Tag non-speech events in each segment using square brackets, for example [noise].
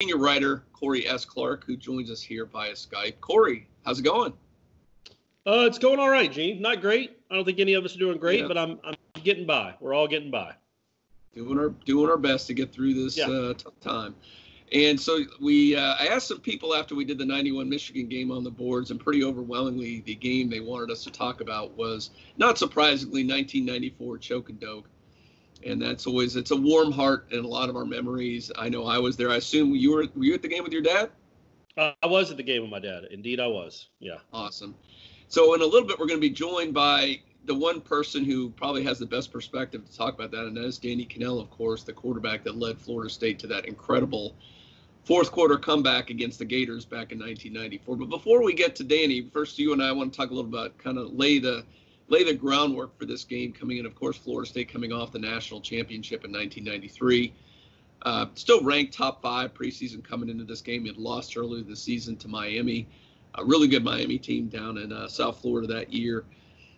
senior writer Corey S. Clark, who joins us here via Skype. Corey, how's it going? Uh, it's going all right, Gene. Not great. I don't think any of us are doing great, yeah. but I'm I'm getting by. We're all getting by. Doing our doing our best to get through this yeah. uh, tough time. And so we, uh, I asked some people after we did the 91 Michigan game on the boards, and pretty overwhelmingly, the game they wanted us to talk about was, not surprisingly, 1994 Choke and Doak. And that's always, it's a warm heart and a lot of our memories. I know I was there. I assume you were, were you at the game with your dad? Uh, I was at the game with my dad. Indeed, I was. Yeah. Awesome. So in a little bit, we're going to be joined by the one person who probably has the best perspective to talk about that, and that is Danny Kanell, of course, the quarterback that led Florida State to that incredible fourth quarter comeback against the Gators back in 1994. But before we get to Danny, first you and I want to talk a little about kind of lay the lay the groundwork for this game coming in. Of course, Florida State coming off the national championship in 1993. Uh, still ranked top five preseason coming into this game. It lost earlier this season to Miami, a really good Miami team down in uh, South Florida that year.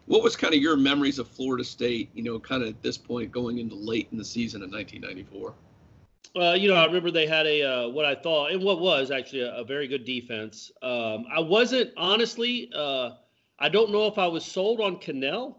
What was kind of your memories of Florida State, you know, kind of at this point going into late in the season of 1994? Uh, you know, I remember they had a uh, what I thought and what was actually a, a very good defense. Um, I wasn't honestly. Uh, I don't know if I was sold on Kanell.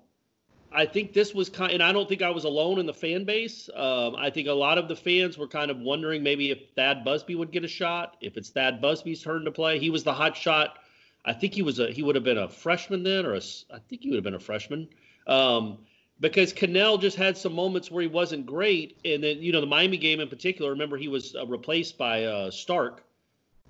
I think this was kind, and I don't think I was alone in the fan base. Um, I think a lot of the fans were kind of wondering maybe if Thad Busby would get a shot, if it's Thad Busby's turn to play. He was the hot shot. I think he was a he would have been a freshman then, or a, I think he would have been a freshman. Um, because Kanell just had some moments where he wasn't great, and then you know the Miami game in particular. Remember, he was uh, replaced by uh, Stark.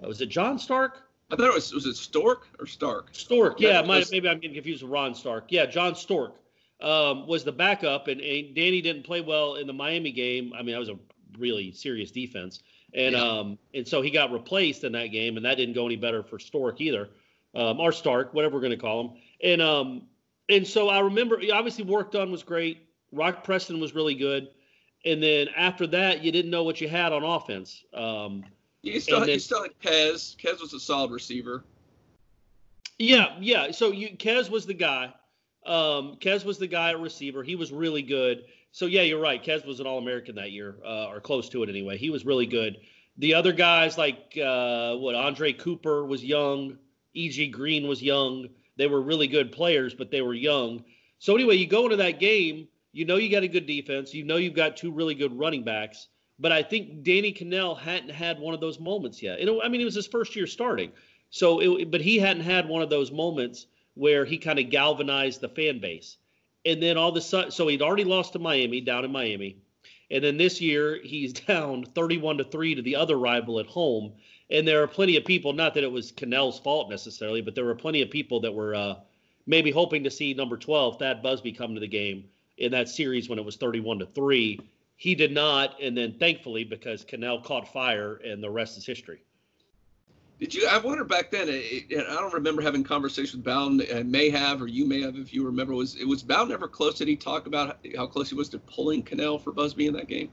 Uh, was it John Stark? I thought it was was it Stork or Stark? Stork, yeah. Maybe I'm getting confused with Ron Stark. Yeah, John Stork um, was the backup, and, and, Danny didn't play well in the Miami game. I mean, that was a really serious defense, and yeah. um, and so he got replaced in that game, and that didn't go any better for Stork either, um, or Stark, whatever we're going to call him. And um, and so I remember, obviously, Warrick Dunn was great. Rock Preston was really good, and then after that, you didn't know what you had on offense. Um, you still, then, you still had Kez. Kez was a solid receiver. Yeah, yeah. So you, Kez was the guy. Um, Kez was the guy at receiver. He was really good. So yeah, you're right. Kez was an All-American that year, uh, or close to it anyway. He was really good. The other guys like uh, what Andre Cooper was young. E.G. Green was young. They were really good players, but they were young. So anyway, you go into that game, you know you got a good defense, you know you've got two really good running backs. But I think Danny Kanell hadn't had one of those moments yet. I mean, it was his first year starting, so it, but he hadn't had one of those moments where he kind of galvanized the fan base. And then all of a sudden, so he'd already lost to Miami down in Miami, and then this year he's [laughs] down 31 to three to the other rival at home and there are plenty of people. Not that it was Kanell's fault necessarily, but there were plenty of people that were uh, maybe hoping to see number 12, Thad Busby, come to the game in that series when it was 31 to three. He did not, and then thankfully because Kanell caught fire, and the rest is history. Did you? I wonder back then. It, it, I don't remember having conversations with Bowden. I uh, may have, or you may have, if you remember. Was it was Bowden ever close? Did he talk about how close he was to pulling Kanell for Busby in that game?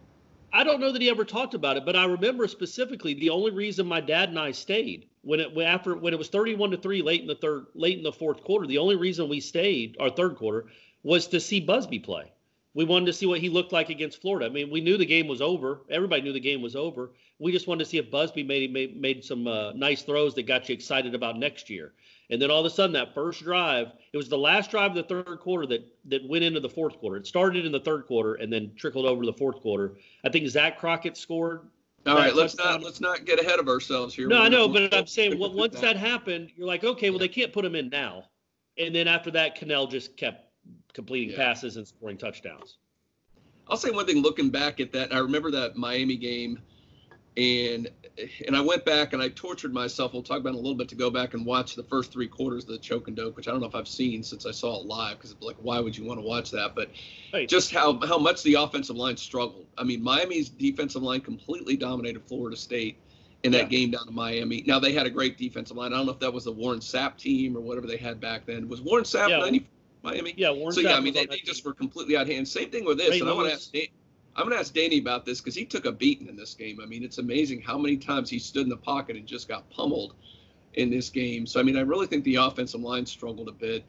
I don't know that he ever talked about it, but I remember specifically the only reason my dad and I stayed when it after when it was 31 to 3 late in the third late in the fourth quarter, the only reason we stayed our third quarter was to see Busby play. We wanted to see what he looked like against Florida. I mean, we knew the game was over. Everybody knew the game was over. We just wanted to see if Busby made made, made some uh, nice throws that got you excited about next year. And then all of a sudden, that first drive, it was the last drive of the third quarter that that went into the fourth quarter. It started in the third quarter and then trickled over to the fourth quarter. I think Zach Crockett scored. All right, let's not let's not get ahead of ourselves here. No, I know, but I'm [laughs] saying well, once that happened, you're like, okay, well, they can't put him in now. And then after that, Kanell just kept completing yeah. passes and scoring touchdowns. I'll say one thing looking back at that. I remember that Miami game and and I went back and I tortured myself. We'll talk about it a little bit to go back and watch the first three quarters of the choke and Doak, which I don't know if I've seen since I saw it live because like why would you want to watch that? But right. just how how much the offensive line struggled. I mean, Miami's defensive line completely dominated Florida State in that yeah. game down to Miami. Now they had a great defensive line. I don't know if that was the Warren Sapp team or whatever they had back then. Was Warren Sapp yeah. 90 Miami? Yeah, Warren. So yeah, I mean they, they just were completely out of hand. Same thing with this, Ray and Lewis. I want to ask. I'm going to ask Danny about this because he took a beating in this game. I mean, it's amazing how many times he stood in the pocket and just got pummeled in this game. So, I mean, I really think the offensive line struggled a bit.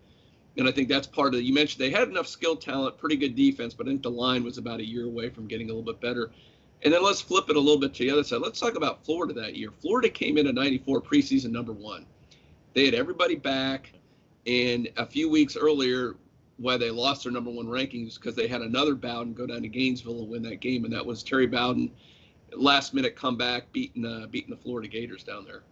And I think that's part of it. You mentioned they had enough skill talent, pretty good defense, but I think the line was about a year away from getting a little bit better. And then let's flip it a little bit to the other side. Let's talk about Florida that year. Florida came in at 94 preseason number one. They had everybody back, and a few weeks earlier, why they lost their number one rankings because they had another Bowden go down to Gainesville and win that game, and that was Terry Bowden, last minute comeback, beating uh, beating the Florida Gators down there.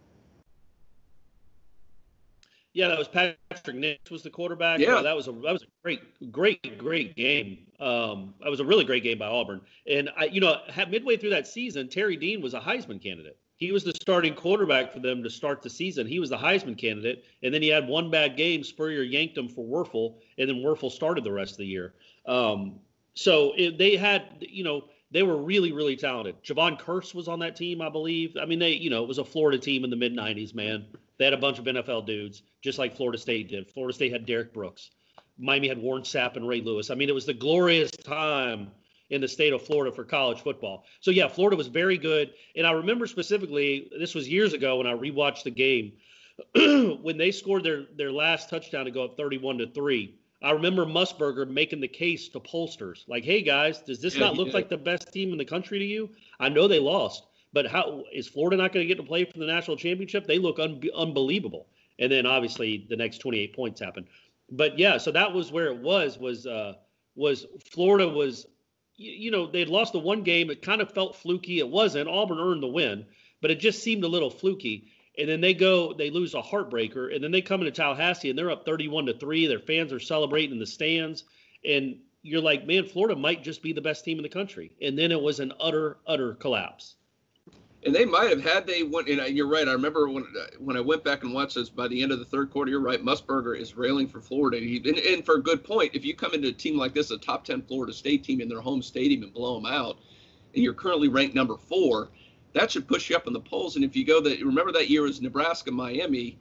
Yeah, that was Patrick Nix was the quarterback. Yeah, uh, that was a that was a great, great, great game. Um, that was a really great game by Auburn. And I, you know, midway through that season, Terry Dean was a Heisman candidate. He was the starting quarterback for them to start the season. He was the Heisman candidate, and then he had one bad game. Spurrier yanked him for Wuerffel, and then Wuerffel started the rest of the year. Um, so it, they had, you know, they were really, really talented. Jevon Kearse was on that team, I believe. I mean, they, you know, it was a Florida team in the mid '90s, man. They had a bunch of NFL dudes, just like Florida State did. Florida State had Derrick Brooks. Miami had Warren Sapp and Ray Lewis. I mean, it was the glorious time in the state of Florida for college football. So yeah, Florida was very good. And I remember specifically, this was years ago when I rewatched the game, [clears throat] when they scored their their last touchdown to go up 31 to three. I remember Musburger making the case to pollsters, like, "Hey guys, does this yeah, not look did. like the best team in the country to you? I know they lost, but how is Florida not going to get to play for the national championship? They look un- unbelievable." And then obviously the next 28 points happened. But yeah, so that was where it was. Was uh, was Florida was, you, you know, they'd lost the one game. It kind of felt fluky. It wasn't. Auburn earned the win, but it just seemed a little fluky and then they go they lose a heartbreaker and then they come into tallahassee and they're up 31 to 3 their fans are celebrating in the stands and you're like man florida might just be the best team in the country and then it was an utter utter collapse and they might have had they went and you're right i remember when when i went back and watched this by the end of the third quarter you're right musburger is railing for florida and, and for a good point if you come into a team like this a top 10 florida state team in their home stadium and blow them out and you're currently ranked number four that should push you up in the polls. And if you go that, remember that year was Nebraska, Miami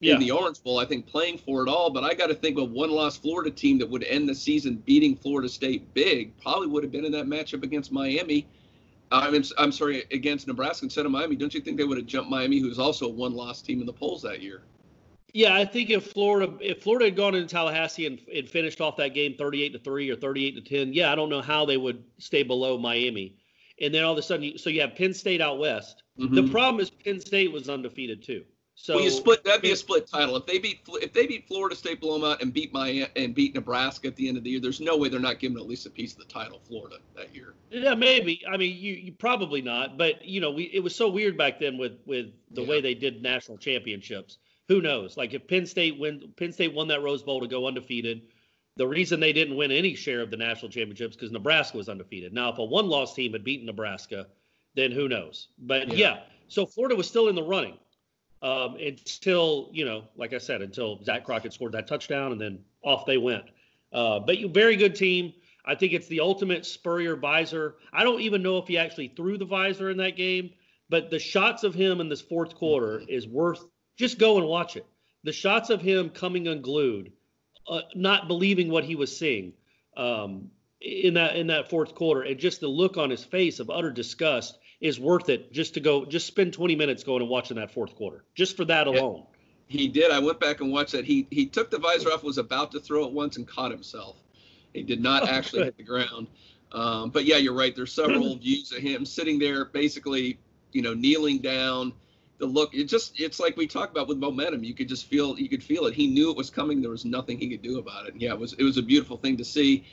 yeah. in the Orange Bowl, I think playing for it all. But I got to think of one lost Florida team that would end the season beating Florida State big. Probably would have been in that matchup against Miami. I'm, I'm sorry, against Nebraska instead of Miami. Don't you think they would have jumped Miami, who's also a one loss team in the polls that year? Yeah, I think if Florida if Florida had gone into Tallahassee and, and finished off that game 38 to 3 or 38 to 10, yeah, I don't know how they would stay below Miami and then all of a sudden, you, so you have Penn State out west. Mm-hmm. The problem is Penn State was undefeated too. So well, you split. That'd be a split title. If they beat if they beat Florida State, blow them out, and beat my and beat Nebraska at the end of the year, there's no way they're not giving at least a piece of the title, Florida, that year. Yeah, maybe. I mean, you, you probably not, but you know, we it was so weird back then with with the yeah. way they did national championships. Who knows? Like if Penn State win, Penn State won that Rose Bowl to go undefeated. The reason they didn't win any share of the national championships because Nebraska was undefeated. Now, if a one-loss team had beaten Nebraska then who knows? But yeah, yeah so Florida was still in the running um, until you know, like I said, until Zach Crockett scored that touchdown, and then off they went. Uh, but you very good team. I think it's the ultimate Spurrier visor. I don't even know if he actually threw the visor in that game, but the shots of him in this fourth quarter is worth. Just go and watch it. The shots of him coming unglued, uh, not believing what he was seeing um, in that in that fourth quarter, and just the look on his face of utter disgust is worth it just to go just spend 20 minutes going and watching that fourth quarter just for that alone. He did. I went back and watched that. He he took the visor off, was about to throw it once, and caught himself. He did not oh, [laughs] actually good. hit the ground. Um, but yeah, you're right. There's several [clears throat] views of him sitting there, basically, you know, kneeling down. The look, it just, it's like we talked about with momentum. You could just feel, you could feel it. He knew it was coming. There was nothing he could do about it. And yeah, it was, it was a beautiful thing to see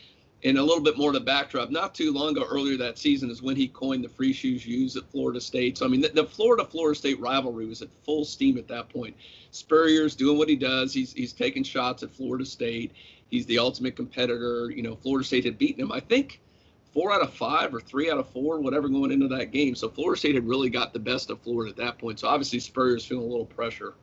and a little bit more to the backdrop, not too long ago, earlier that season, is when he coined the free shoes used at Florida State. So, I mean, the, the Florida Florida State rivalry was at full steam at that point. Spurrier's doing what he does. He's, he's taking shots at Florida State. He's the ultimate competitor. You know, Florida State had beaten him, I think, four out of five or three out of four, whatever, going into that game. So, Florida State had really got the best of Florida at that point. So, obviously, Spurrier's feeling a little pressure.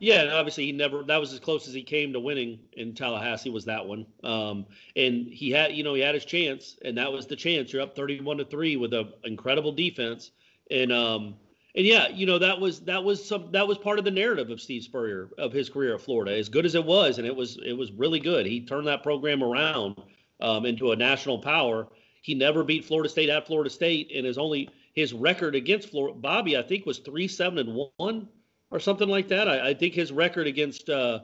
Yeah, and obviously he never. That was as close as he came to winning in Tallahassee. Was that one? Um, and he had, you know, he had his chance, and that was the chance. You're up 31 to three with an incredible defense, and um, and yeah, you know that was that was some that was part of the narrative of Steve Spurrier of his career at Florida. As good as it was, and it was it was really good. He turned that program around um, into a national power. He never beat Florida State at Florida State, and his only his record against Florida Bobby, I think, was three seven and one or something like that. I, I think his record against, uh,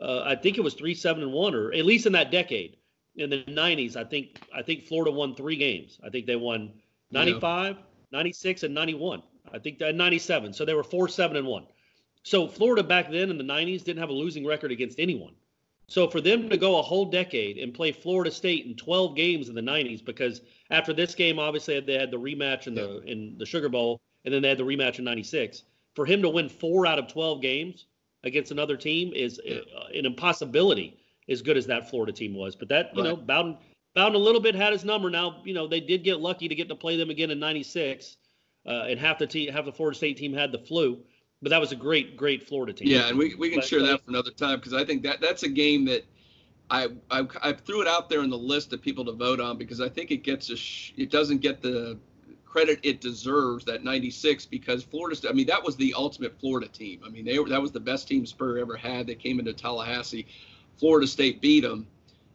uh, I think it was three seven and one, or at least in that decade, in the 90s, I think I think Florida won three games. I think they won 95, yeah. 96, and 91. I think that 97. So they were four, seven, and one. So Florida back then in the 90s didn't have a losing record against anyone. So for them to go a whole decade and play Florida State in 12 games in the 90s, because after this game, obviously they had the rematch in the in the Sugar Bowl, and then they had the rematch in '96. For him to win four out of 12 games against another team is uh, an impossibility as good as that Florida team was. But that you right. know Bowden Bowden a little bit had his number. Now you know they did get lucky to get to play them again in '96, uh, and half the team, half the Florida State team had the flu. But that was a great, great Florida team. Yeah, and we, we can but, share that for another time because I think that that's a game that I, I I threw it out there in the list of people to vote on because I think it gets a sh- it doesn't get the credit it deserves that 96 because Florida I mean that was the ultimate Florida team. I mean they were, that was the best team Spur ever had. They came into Tallahassee. Florida State beat them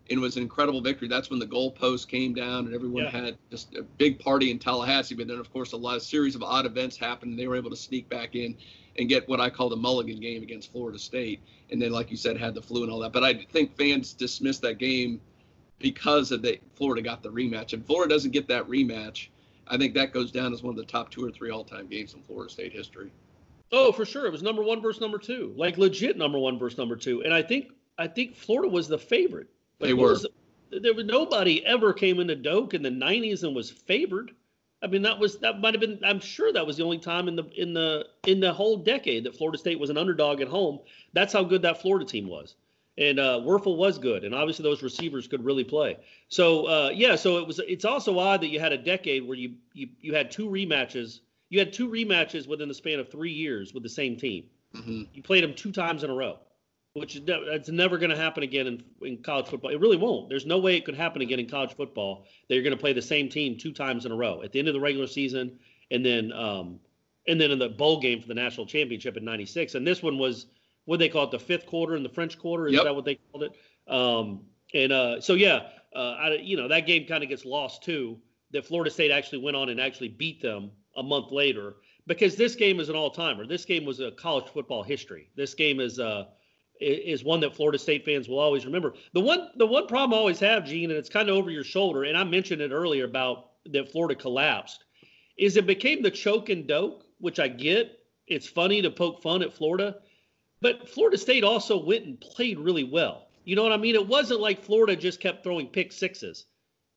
and it was an incredible victory. That's when the goalpost came down and everyone yeah. had just a big party in Tallahassee. But then, of course, a lot of series of odd events happened, and they were able to sneak back in and get what I call the mulligan game against Florida State. And then, like you said, had the flu and all that. But I think fans dismissed that game because of the Florida got the rematch. And Florida doesn't get that rematch. I think that goes down as one of the top two or three all-time games in Florida State history. Oh, for sure. It was number one versus number two, like legit number one versus number two. And I think I think Florida was the favorite. Like, they were. Was, there was nobody ever came into Doak in the '90s and was favored. I mean, that was that might have been. I'm sure that was the only time in the in the in the whole decade that Florida State was an underdog at home. That's how good that Florida team was, and uh, Wuerffel was good, and obviously those receivers could really play. So uh, yeah, so it was. It's also odd that you had a decade where you you you had two rematches. You had two rematches within the span of three years with the same team. Mm-hmm. You played them two times in a row which is it's never going to happen again in, in college football. It really won't. There's no way it could happen again in college football that you're going to play the same team two times in a row at the end of the regular season, and then um, and then in the bowl game for the national championship in '96. And this one was what they call it, the fifth quarter in the French quarter. Is yep. that what they called it? Um, and uh, so yeah, uh, I, you know that game kind of gets lost too. That Florida State actually went on and actually beat them a month later because this game is an all-timer. This game was a college football history. This game is uh, is one that Florida State fans will always remember. The one the one problem I always have, Gene, and it's kind of over your shoulder, and I mentioned it earlier about that Florida collapsed, is it became the choke and Doak, which I get. It's funny to poke fun at Florida, but Florida State also went and played really well. You know what I mean? It wasn't like Florida just kept throwing pick sixes,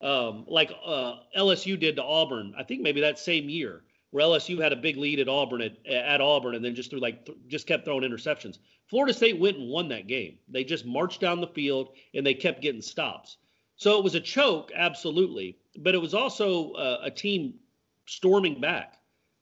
um, like uh, LSU did to Auburn. I think maybe that same year where LSU had a big lead at Auburn at, at Auburn and then just threw like th- just kept throwing interceptions. Florida State went and won that game. They just marched down the field and they kept getting stops. So it was a choke, absolutely, but it was also uh, a team storming back.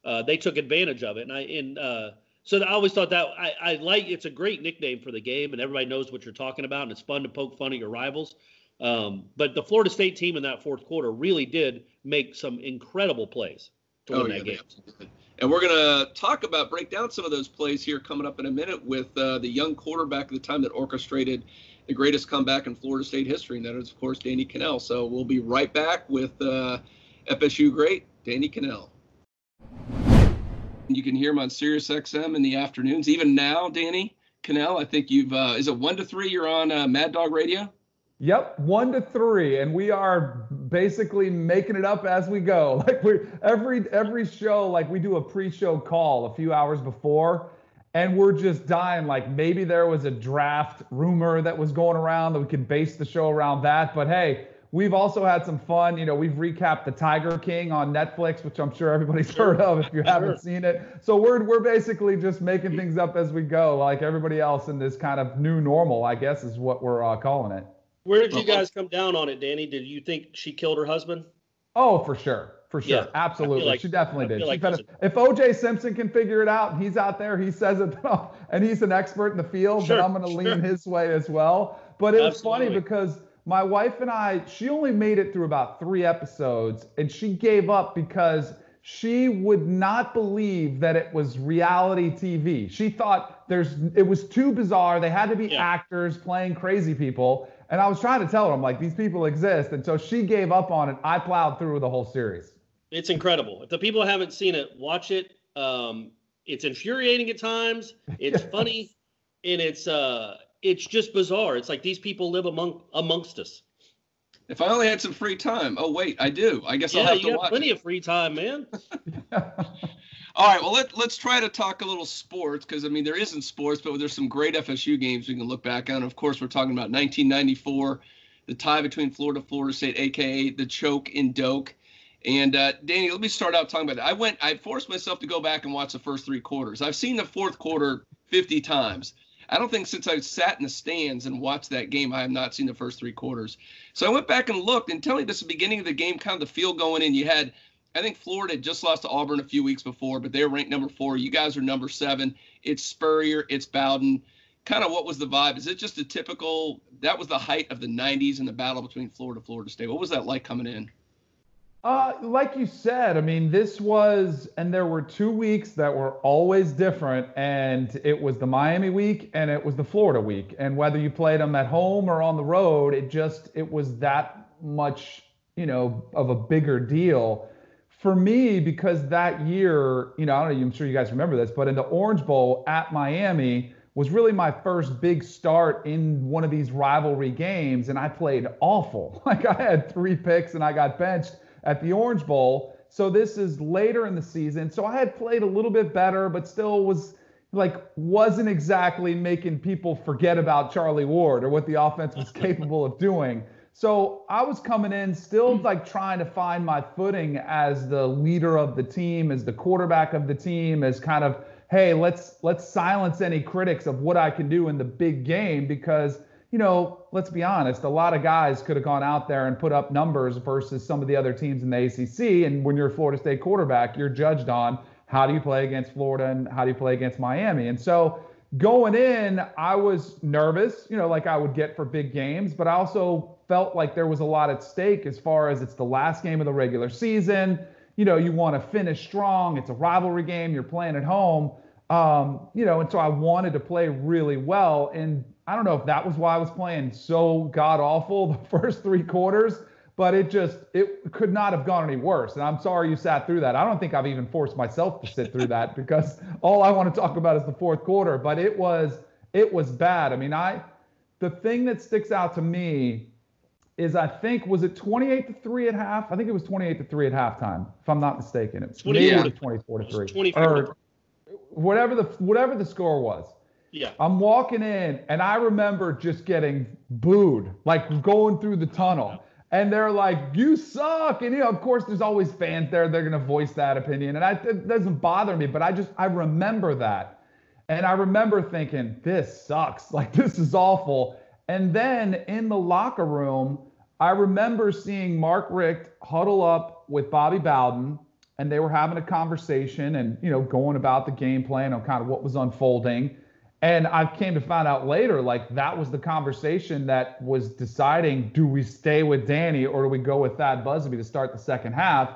Uh, they took advantage of it, and I uh, so I always thought that I, I like it's a great nickname for the game, and everybody knows what you're talking about, and it's fun to poke fun at your rivals. Um, but the Florida State team in that fourth quarter really did make some incredible plays to oh, win yeah, that game. And we're going to talk about, break down some of those plays here coming up in a minute with uh, the young quarterback at the time that orchestrated the greatest comeback in Florida State history, and that is, of course, Danny Kanell. So we'll be right back with uh, FSU great, Danny Kanell. You can hear him on Sirius XM in the afternoons. Even now, Danny Kanell, I think you've, uh, is it one to three you're on uh, Mad Dog Radio? Yep, one to three, and we are basically making it up as we go. [laughs] Like we every every show, like we do a pre-show call a few hours before, and we're just dying. Like maybe there was a draft rumor that was going around that we could base the show around that. But hey, we've also had some fun. You know, we've recapped the Tiger King on Netflix, which I'm sure everybody's heard of if you haven't seen it. So we're we're basically just making things up as we go, like everybody else in this kind of new normal, I guess, is what we're uh, calling it. Where did you guys come down on it, Danny? Did you think she killed her husband? Oh, for sure. For sure. Yeah, Absolutely. Like, she definitely did. Like a, if OJ Simpson can figure it out, he's out there, he says it, [laughs] and he's an expert in the field, sure, then I'm going to sure. lean his way as well. But it was funny because my wife and I, she only made it through about three episodes, and she gave up because she would not believe that it was reality TV. She thought there's it was too bizarre. They had to be yeah. actors playing crazy people. And I was trying to tell her, I'm like, these people exist. And so she gave up on it. I plowed through the whole series. It's incredible. If the people haven't seen it, watch it. Um, it's infuriating at times. It's [laughs] yes. funny, and it's uh, it's just bizarre. It's like these people live among amongst us. If I only had some free time. Oh wait, I do. I guess yeah, I'll have to you watch. plenty of free time, man. [laughs] All right, well let let's try to talk a little sports because I mean there isn't sports, but there's some great FSU games we can look back on. Of course, we're talking about 1994, the tie between Florida Florida State, aka the choke in Doak. And uh, Danny, let me start out talking about that. I went, I forced myself to go back and watch the first three quarters. I've seen the fourth quarter 50 times. I don't think since I've sat in the stands and watched that game, I have not seen the first three quarters. So I went back and looked, and tell me this: the beginning of the game, kind of the feel going in. You had, I think Florida just lost to Auburn a few weeks before, but they were ranked number four. You guys are number seven. It's Spurrier, it's Bowden. Kind of what was the vibe? Is it just a typical? That was the height of the '90s and the battle between Florida, Florida State. What was that like coming in? Uh, like you said, I mean, this was, and there were two weeks that were always different, and it was the Miami week and it was the Florida week, and whether you played them at home or on the road, it just it was that much, you know, of a bigger deal. For me because that year, you know, I don't know, I'm sure you guys remember this, but in the Orange Bowl at Miami was really my first big start in one of these rivalry games, and I played awful. [laughs] Like I had three picks and I got benched at the Orange Bowl. So this is later in the season. So I had played a little bit better, but still was like wasn't exactly making people forget about Charlie Ward or what the offense was [laughs] capable of doing. So I was coming in still like trying to find my footing as the leader of the team, as the quarterback of the team, as kind of, hey, let's let's silence any critics of what I can do in the big game because you know, let's be honest, a lot of guys could have gone out there and put up numbers versus some of the other teams in the ACC. And when you're a Florida State quarterback, you're judged on how do you play against Florida and how do you play against Miami. And so going in, I was nervous, you know, like I would get for big games, but I also felt like there was a lot at stake as far as it's the last game of the regular season. You know, you want to finish strong. It's a rivalry game. You're playing at home. Um, you know, and so I wanted to play really well. And I don't know if that was why I was playing so god awful [laughs] the first three quarters, but it just it could not have gone any worse. And I'm sorry you sat through that. I don't think I've even forced myself to sit through that [laughs] because all I want to talk about is the fourth quarter. But it was it was bad. I mean, I the thing that sticks out to me is I think was it 28 to 3 at half? I think it was 28 to 3 at halftime, if I'm not mistaken. It was 24 to 24 to 3. 24. Or whatever the whatever the score was. Yeah. I'm walking in and I remember just getting booed, like going through the tunnel. And they're like, you suck. And, you know, of course, there's always fans there. They're going to voice that opinion. And I, it doesn't bother me, but I just, I remember that. And I remember thinking, this sucks. [laughs] Like, this is awful. And then in the locker room, I remember seeing Mark Richt huddle up with Bobby Bowden, and they were having a conversation and, you know, going about the game plan on kind of what was unfolding. And I came to find out later, like that was the conversation that was deciding do we stay with Danny or do we go with Thad Busby to start the second half?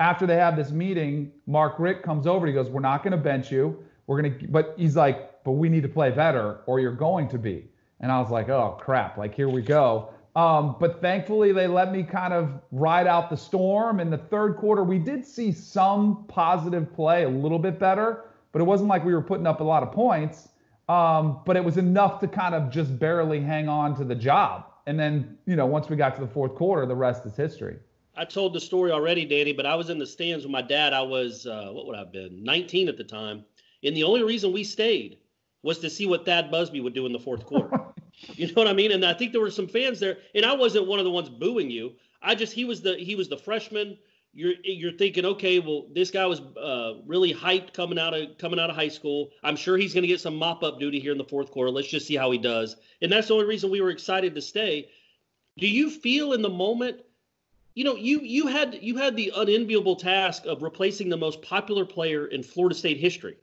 After they have this meeting, Mark Richt comes over. He goes, We're not going to bench you. We're going to, but he's like, But we need to play better or you're going to be. And I was like, Oh, crap. Like, here we go. Um, but thankfully, they let me kind of ride out the storm. In the third quarter, we did see some positive play, a little bit better, but it wasn't like we were putting up a lot of points. Um, but it was enough to kind of just barely hang on to the job. And then, you know, once we got to the fourth quarter, the rest is history. I told the story already, Danny, but I was in the stands with my dad. I was, uh, what would I have been, 19 at the time. And the only reason we stayed was to see what Thad Busby would do in the fourth quarter. [laughs] you know what I mean? And I think there were some fans there, and I wasn't one of the ones booing you. I just he was the he was the freshman you're you're thinking, okay, well, this guy was uh, really hyped coming out of coming out of high school. I'm sure he's going to get some mop up duty here in the fourth quarter. Let's just see how he does. And that's the only reason we were excited to stay. Do you feel in the moment? You know, you you had you had the unenviable task of replacing the most popular player in Florida State history,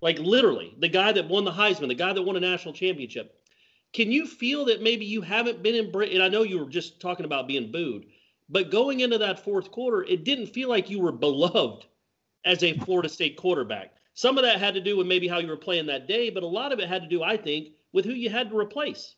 like literally the guy that won the Heisman, the guy that won a national championship. Can you feel that maybe you haven't been in? And I know you were just talking about being booed but going into that fourth quarter, it didn't feel like you were beloved as a Florida State quarterback. Some of that had to do with maybe how you were playing that day, but a lot of it had to do, I think, with who you had to replace.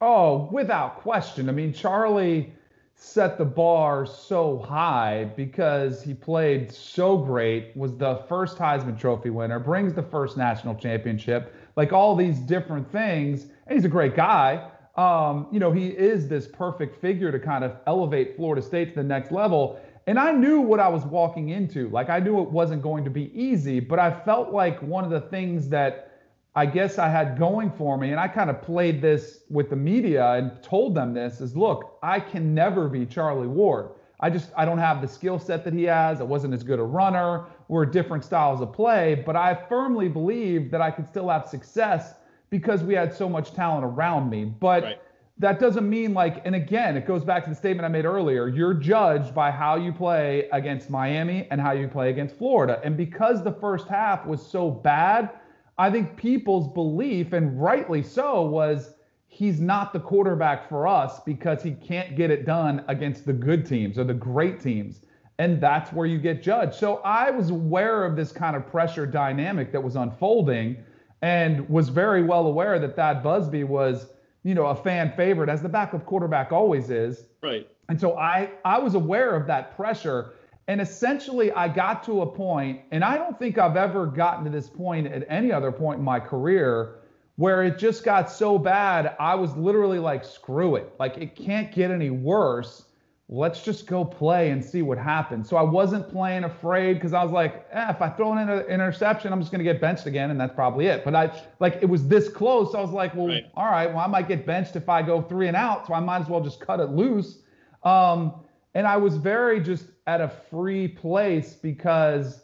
Oh, without question. I mean, Charlie set the bar so high because he played so great, was the first Heisman Trophy winner, brings the first national championship, like all these different things. And he's a great guy. Um, you know, he is this perfect figure to kind of elevate Florida State to the next level. And I knew what I was walking into. Like, I knew it wasn't going to be easy, but I felt like one of the things that I guess I had going for me, and I kind of played this with the media and told them this is look, I can never be Charlie Ward. I just I don't have the skill set that he has. I wasn't as good a runner. We're different styles of play, but I firmly believe that I could still have success because we had so much talent around me. But right. that doesn't mean like, and again, it goes back to the statement I made earlier. You're judged by how you play against Miami and how you play against Florida. And because the first half was so bad, I think people's belief, and rightly so, was he's not the quarterback for us because he can't get it done against the good teams or the great teams. And that's where you get judged. So I was aware of this kind of pressure dynamic that was unfolding and was very well aware that Thad Busby was, you know, a fan favorite as the backup quarterback always is. Right. And so I I was aware of that pressure. And essentially I got to a point, and I don't think I've ever gotten to this point at any other point in my career where it just got so bad, I was literally like, screw it. Like it can't get any worse let's just go play and see what happens. So I wasn't playing afraid because I was like, eh, if I throw an interception, I'm just going to get benched again, and that's probably it. But I like it was this close. So I was like, well, right. all right, well I might get benched if I go three and out, so I might as well just cut it loose. Um, and I was very just at a free place because,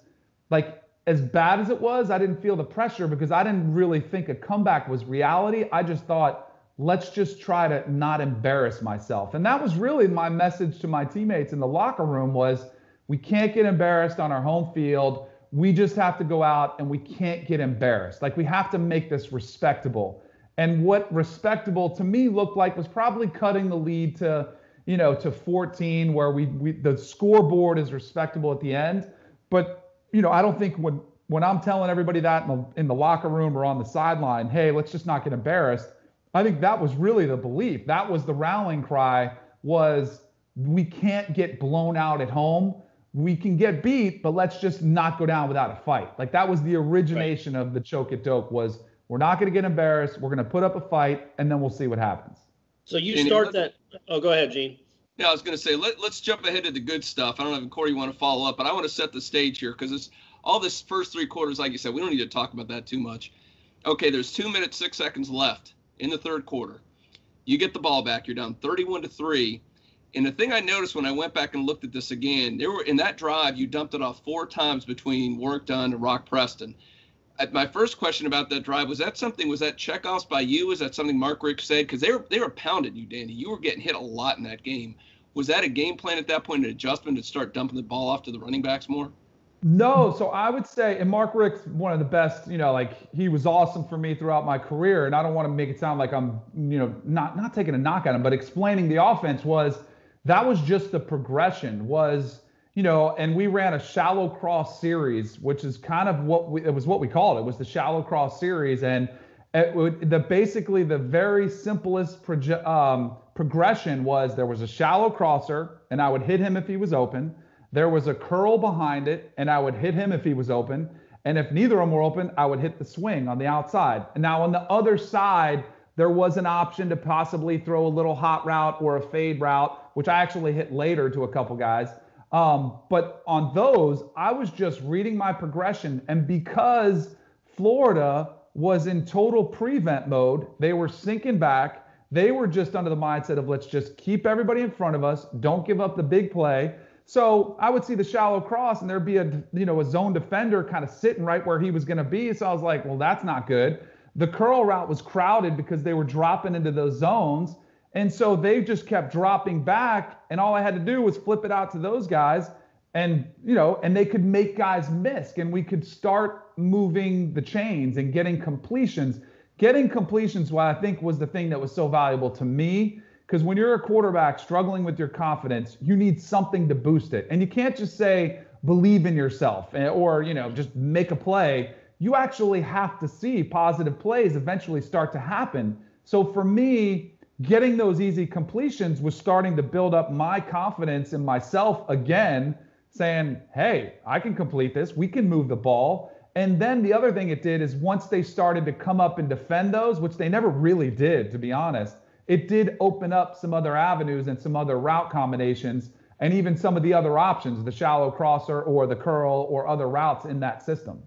like, as bad as it was, I didn't feel the pressure because I didn't really think a comeback was reality. I just thought let's just try to not embarrass myself. And that was really my message to my teammates in the locker room was we can't get embarrassed on our home field. We just have to go out and we can't get embarrassed. Like we have to make this respectable. And what respectable to me looked like was probably cutting the lead to, you know, to 14 where we, we the scoreboard is respectable at the end. But, you know, I don't think when when I'm telling everybody that in the, in the locker room or on the sideline, hey, let's just not get embarrassed I think that was really the belief. That was the rallying cry was we can't get blown out at home. We can get beat, but let's just not go down without a fight. Like that was the origination right. of the choke it Doak was we're not going to get embarrassed. We're going to put up a fight and then we'll see what happens. So you start that. Oh, go ahead, Gene. Yeah, I was going to say let, let's jump ahead to the good stuff. I don't know if Corey you want to follow up, but I want to set the stage here because it's all this first three quarters. Like you said, we don't need to talk about that too much. Okay, there's two minutes six seconds left in the third quarter. You get the ball back. You're down 31 to three. And the thing I noticed when I went back and looked at this again, there were in that drive you dumped it off four times between Warrick Dunn and Rock Preston. At my first question about that drive was that something was that checkoffs by you? Was that something Mark Richt said? Because they were they were pounding you, Danny. You were getting hit a lot in that game. Was that a game plan at that point, an adjustment to start dumping the ball off to the running backs more? No, so I would say, and Mark Richt's one of the best. You know, like he was awesome for me throughout my career, and I don't want to make it sound like I'm, you know, not not taking a knock at him, but explaining the offense was that was just the progression was, you know, and we ran a shallow cross series, which is kind of what we, it was what we called it, it was the shallow cross series, and it would, the basically the very simplest proje- um, progression was there was a shallow crosser, and I would hit him if he was open. There was a curl behind it, and I would hit him if he was open. And if neither of them were open, I would hit the swing on the outside. And now on the other side, there was an option to possibly throw a little hot route or a fade route, which I actually hit later to a couple guys. Um, but on those, I was just reading my progression. And because Florida was in total prevent mode, they were sinking back. They were just under the mindset of let's just keep everybody in front of us, don't give up the big play. So I would see the shallow cross and there'd be a you know a zone defender kind of sitting right where he was going to be. So I was like, well, that's not good. The curl route was crowded because they were dropping into those zones. And so they just kept dropping back. And all I had to do was flip it out to those guys. And, you know, and they could make guys miss. And we could start moving the chains and getting completions. Getting completions, what I think was the thing that was so valuable to me because when you're a quarterback struggling with your confidence, you need something to boost it. And you can't just say, believe in yourself eh, or, you know, just make a play. You actually have to see positive plays eventually start to happen. So for me, getting those easy completions was starting to build up my confidence in myself again, saying, hey, I can complete this. We can move the ball. And then the other thing it did is once they started to come up and defend those, which they never really did, to be honest it did open up some other avenues and some other route combinations and even some of the other options, the shallow crosser or the curl or other routes in that system.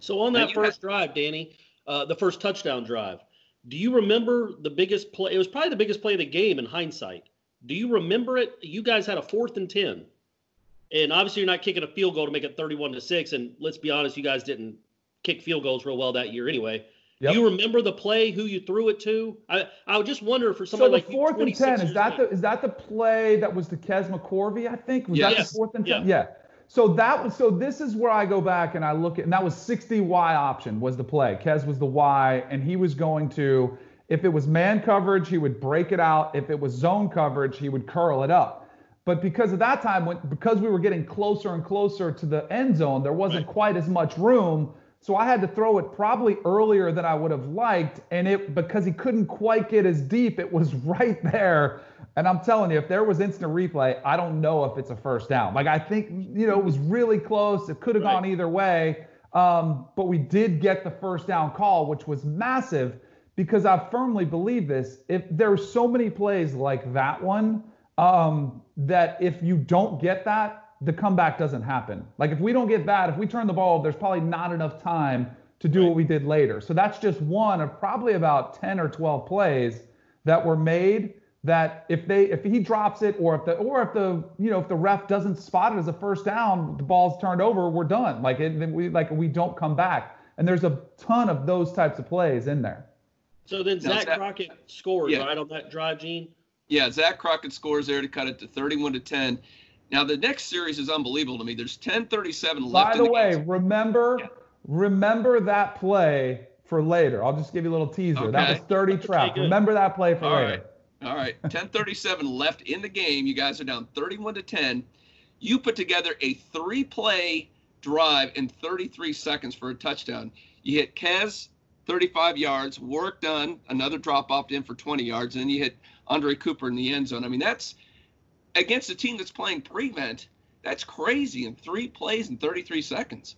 So on that first drive, Danny, uh, the first touchdown drive, do you remember the biggest play? It was probably the biggest play of the game in hindsight. Do you remember it? You guys had a fourth and 10. And obviously, you're not kicking a field goal to make it 31 to 6. And let's be honest, you guys didn't kick field goals real well that year anyway. Yep. Do you remember the play? Who you threw it to? I I would just wonder for somebody so like fourth and ten is that the is that the play that was the Kez McCorvey? I think was yes. that the fourth and ten? Yeah. yeah. So that was so this is where I go back and I look at and that was 60 Y option was the play. Kez was the Y and he was going to if it was man coverage he would break it out. If it was zone coverage he would curl it up. But because of that time, when, because we were getting closer and closer to the end zone, there wasn't right. quite as much room. So I had to throw it probably earlier than I would have liked. And it because he couldn't quite get as deep, it was [laughs] right there. And I'm telling you, if there was instant replay, I don't know if it's a first down. Like I think, you know, it was really close. It could have right. gone either way. Um, but we did get the first down call, which was massive because I firmly believe this. If there are so many plays like that one, um, that if you don't get that, the comeback doesn't happen. Like if we don't get that, if we turn the ball, there's probably not enough time to do right. what we did later. So that's just one of probably about 10 or 12 plays that were made that if they if he drops it or if the or if the you know if the ref doesn't spot it as a first down, the ball's turned over, we're done. Like it, we like we don't come back. And there's a ton of those types of plays in there. So then Zach Crockett scores yeah. right on that drive, Gene. Yeah, Zach Crockett scores there to cut it to 31 to 10. Now the next series is unbelievable to me. There's 10:37 left. By the, the way, game. remember yeah. remember that play for later. I'll just give you a little teaser. Okay. That was 30 trap. Okay, remember that play for All later. Right. All right. 10:37 [laughs] left in the game. You guys are down 31 to 10. You put together a three-play drive in 33 seconds for a touchdown. You hit Kez 35 yards, Warrick Dunn, another drop off in for 20 yards, and then you hit Andre Cooper in the end zone. I mean, that's against a team that's playing prevent. That's crazy in three plays in 33 seconds.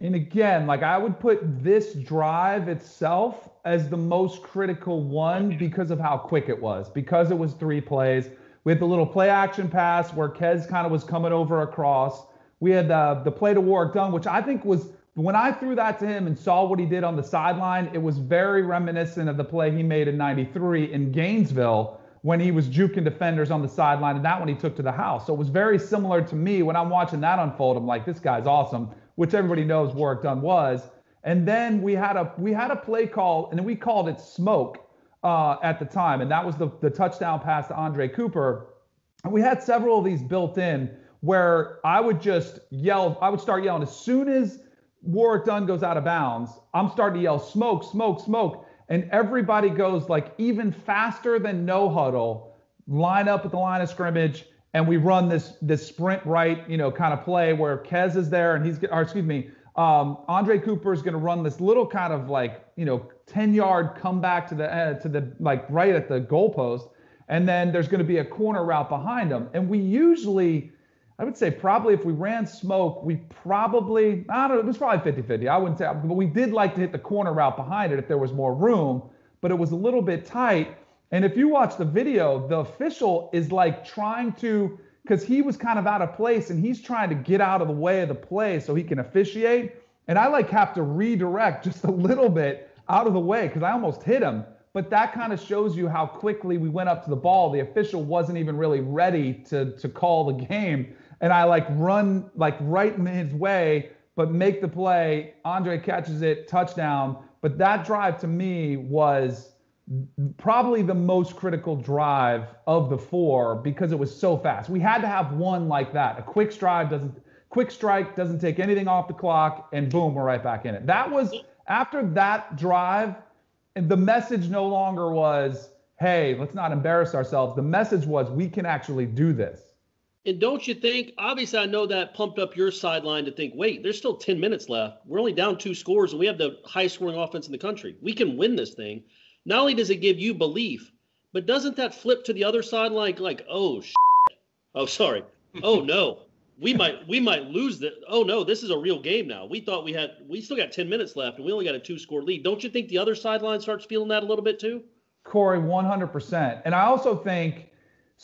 And again, like I would put this drive itself as the most critical one because of how quick it was, because it was three plays. We had the little play action pass where Kez kind of was coming over across. We had the, the play to Warrick Dunn, which I think was when I threw that to him and saw what he did on the sideline, it was very reminiscent of the play he made in 93 in Gainesville when he was juking defenders on the sideline, and that one he took to the house. So it was very similar to me when I'm watching that unfold. I'm like, this guy's awesome, which everybody knows Warrick Dunn was. And then we had a we had a play call, and we called it smoke uh, at the time, and that was the the touchdown pass to Andre Cooper. And we had several of these built in where I would just yell, I would start yelling as soon as Warrick Dunn goes out of bounds. I'm starting to yell smoke, smoke, smoke and everybody goes like even faster than no huddle, line up at the line of scrimmage, and we run this this sprint right, you know, kind of play where Kez is there and he's or excuse me, um, Andre Cooper is going to run this little kind of like you know 10 yard comeback to the uh, to the like right at the goalpost, and then there's going to be a corner route behind him, and we usually I would say probably if we ran smoke, we probably, I don't know, it was probably 50 50. I wouldn't say, but we did like to hit the corner route behind it if there was more room, but it was a little bit tight. And if you watch the video, the official is like trying to, because he was kind of out of place and he's trying to get out of the way of the play so he can officiate. And I like have to redirect [laughs] just a little bit out of the way because I almost hit him. But that kind of shows you how quickly we went up to the ball. The official wasn't even really ready to, to call the game and I like run like right in his way, but make the play. Andre catches it, touchdown. But that drive to me was probably the most critical drive of the four because it was so fast. We had to have one like that. A quick strike doesn't quick strike doesn't take anything off the clock and boom, we're right back in it. That was after that drive, the message no longer was, hey, let's not embarrass ourselves. The message was we can actually do this. And don't you think, obviously, I know that pumped up your sideline to think, wait, there's still 10 minutes left. We're only down two scores, and we have the highest scoring offense in the country. We can win this thing. Not only does it give you belief, but doesn't that flip to the other side like, like oh, [laughs] shit. oh, sorry. Oh, no. We might we might lose this. Oh no, this is a real game now. We thought we had we still got 10 minutes left and we only got a two score lead. Don't you think the other sideline starts feeling that a little bit too? Corey, 100%. And I also think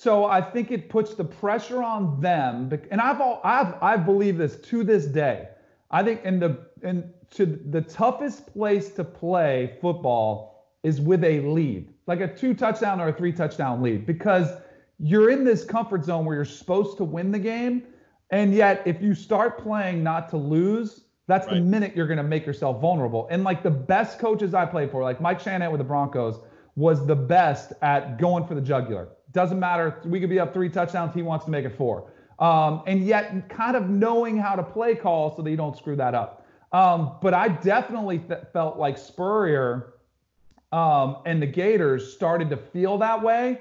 so I think it puts the pressure on them. And I've all, I've I believe this to this day. I think in the in to the toughest place to play football is with a lead, like a two touchdown or a three touchdown lead, because you're in this comfort zone where you're supposed to win the game. And yet, if you start playing not to lose, that's right. the minute you're going to make yourself vulnerable. And like the best coaches I played for, like Mike Shanahan with the Broncos, was the best at going for the jugular. Doesn't matter. We could be up three touchdowns. He wants to make it four. Um, and yet, kind of knowing how to play call so that you don't screw that up. Um, but I definitely th- felt like Spurrier um, and the Gators started to feel that way.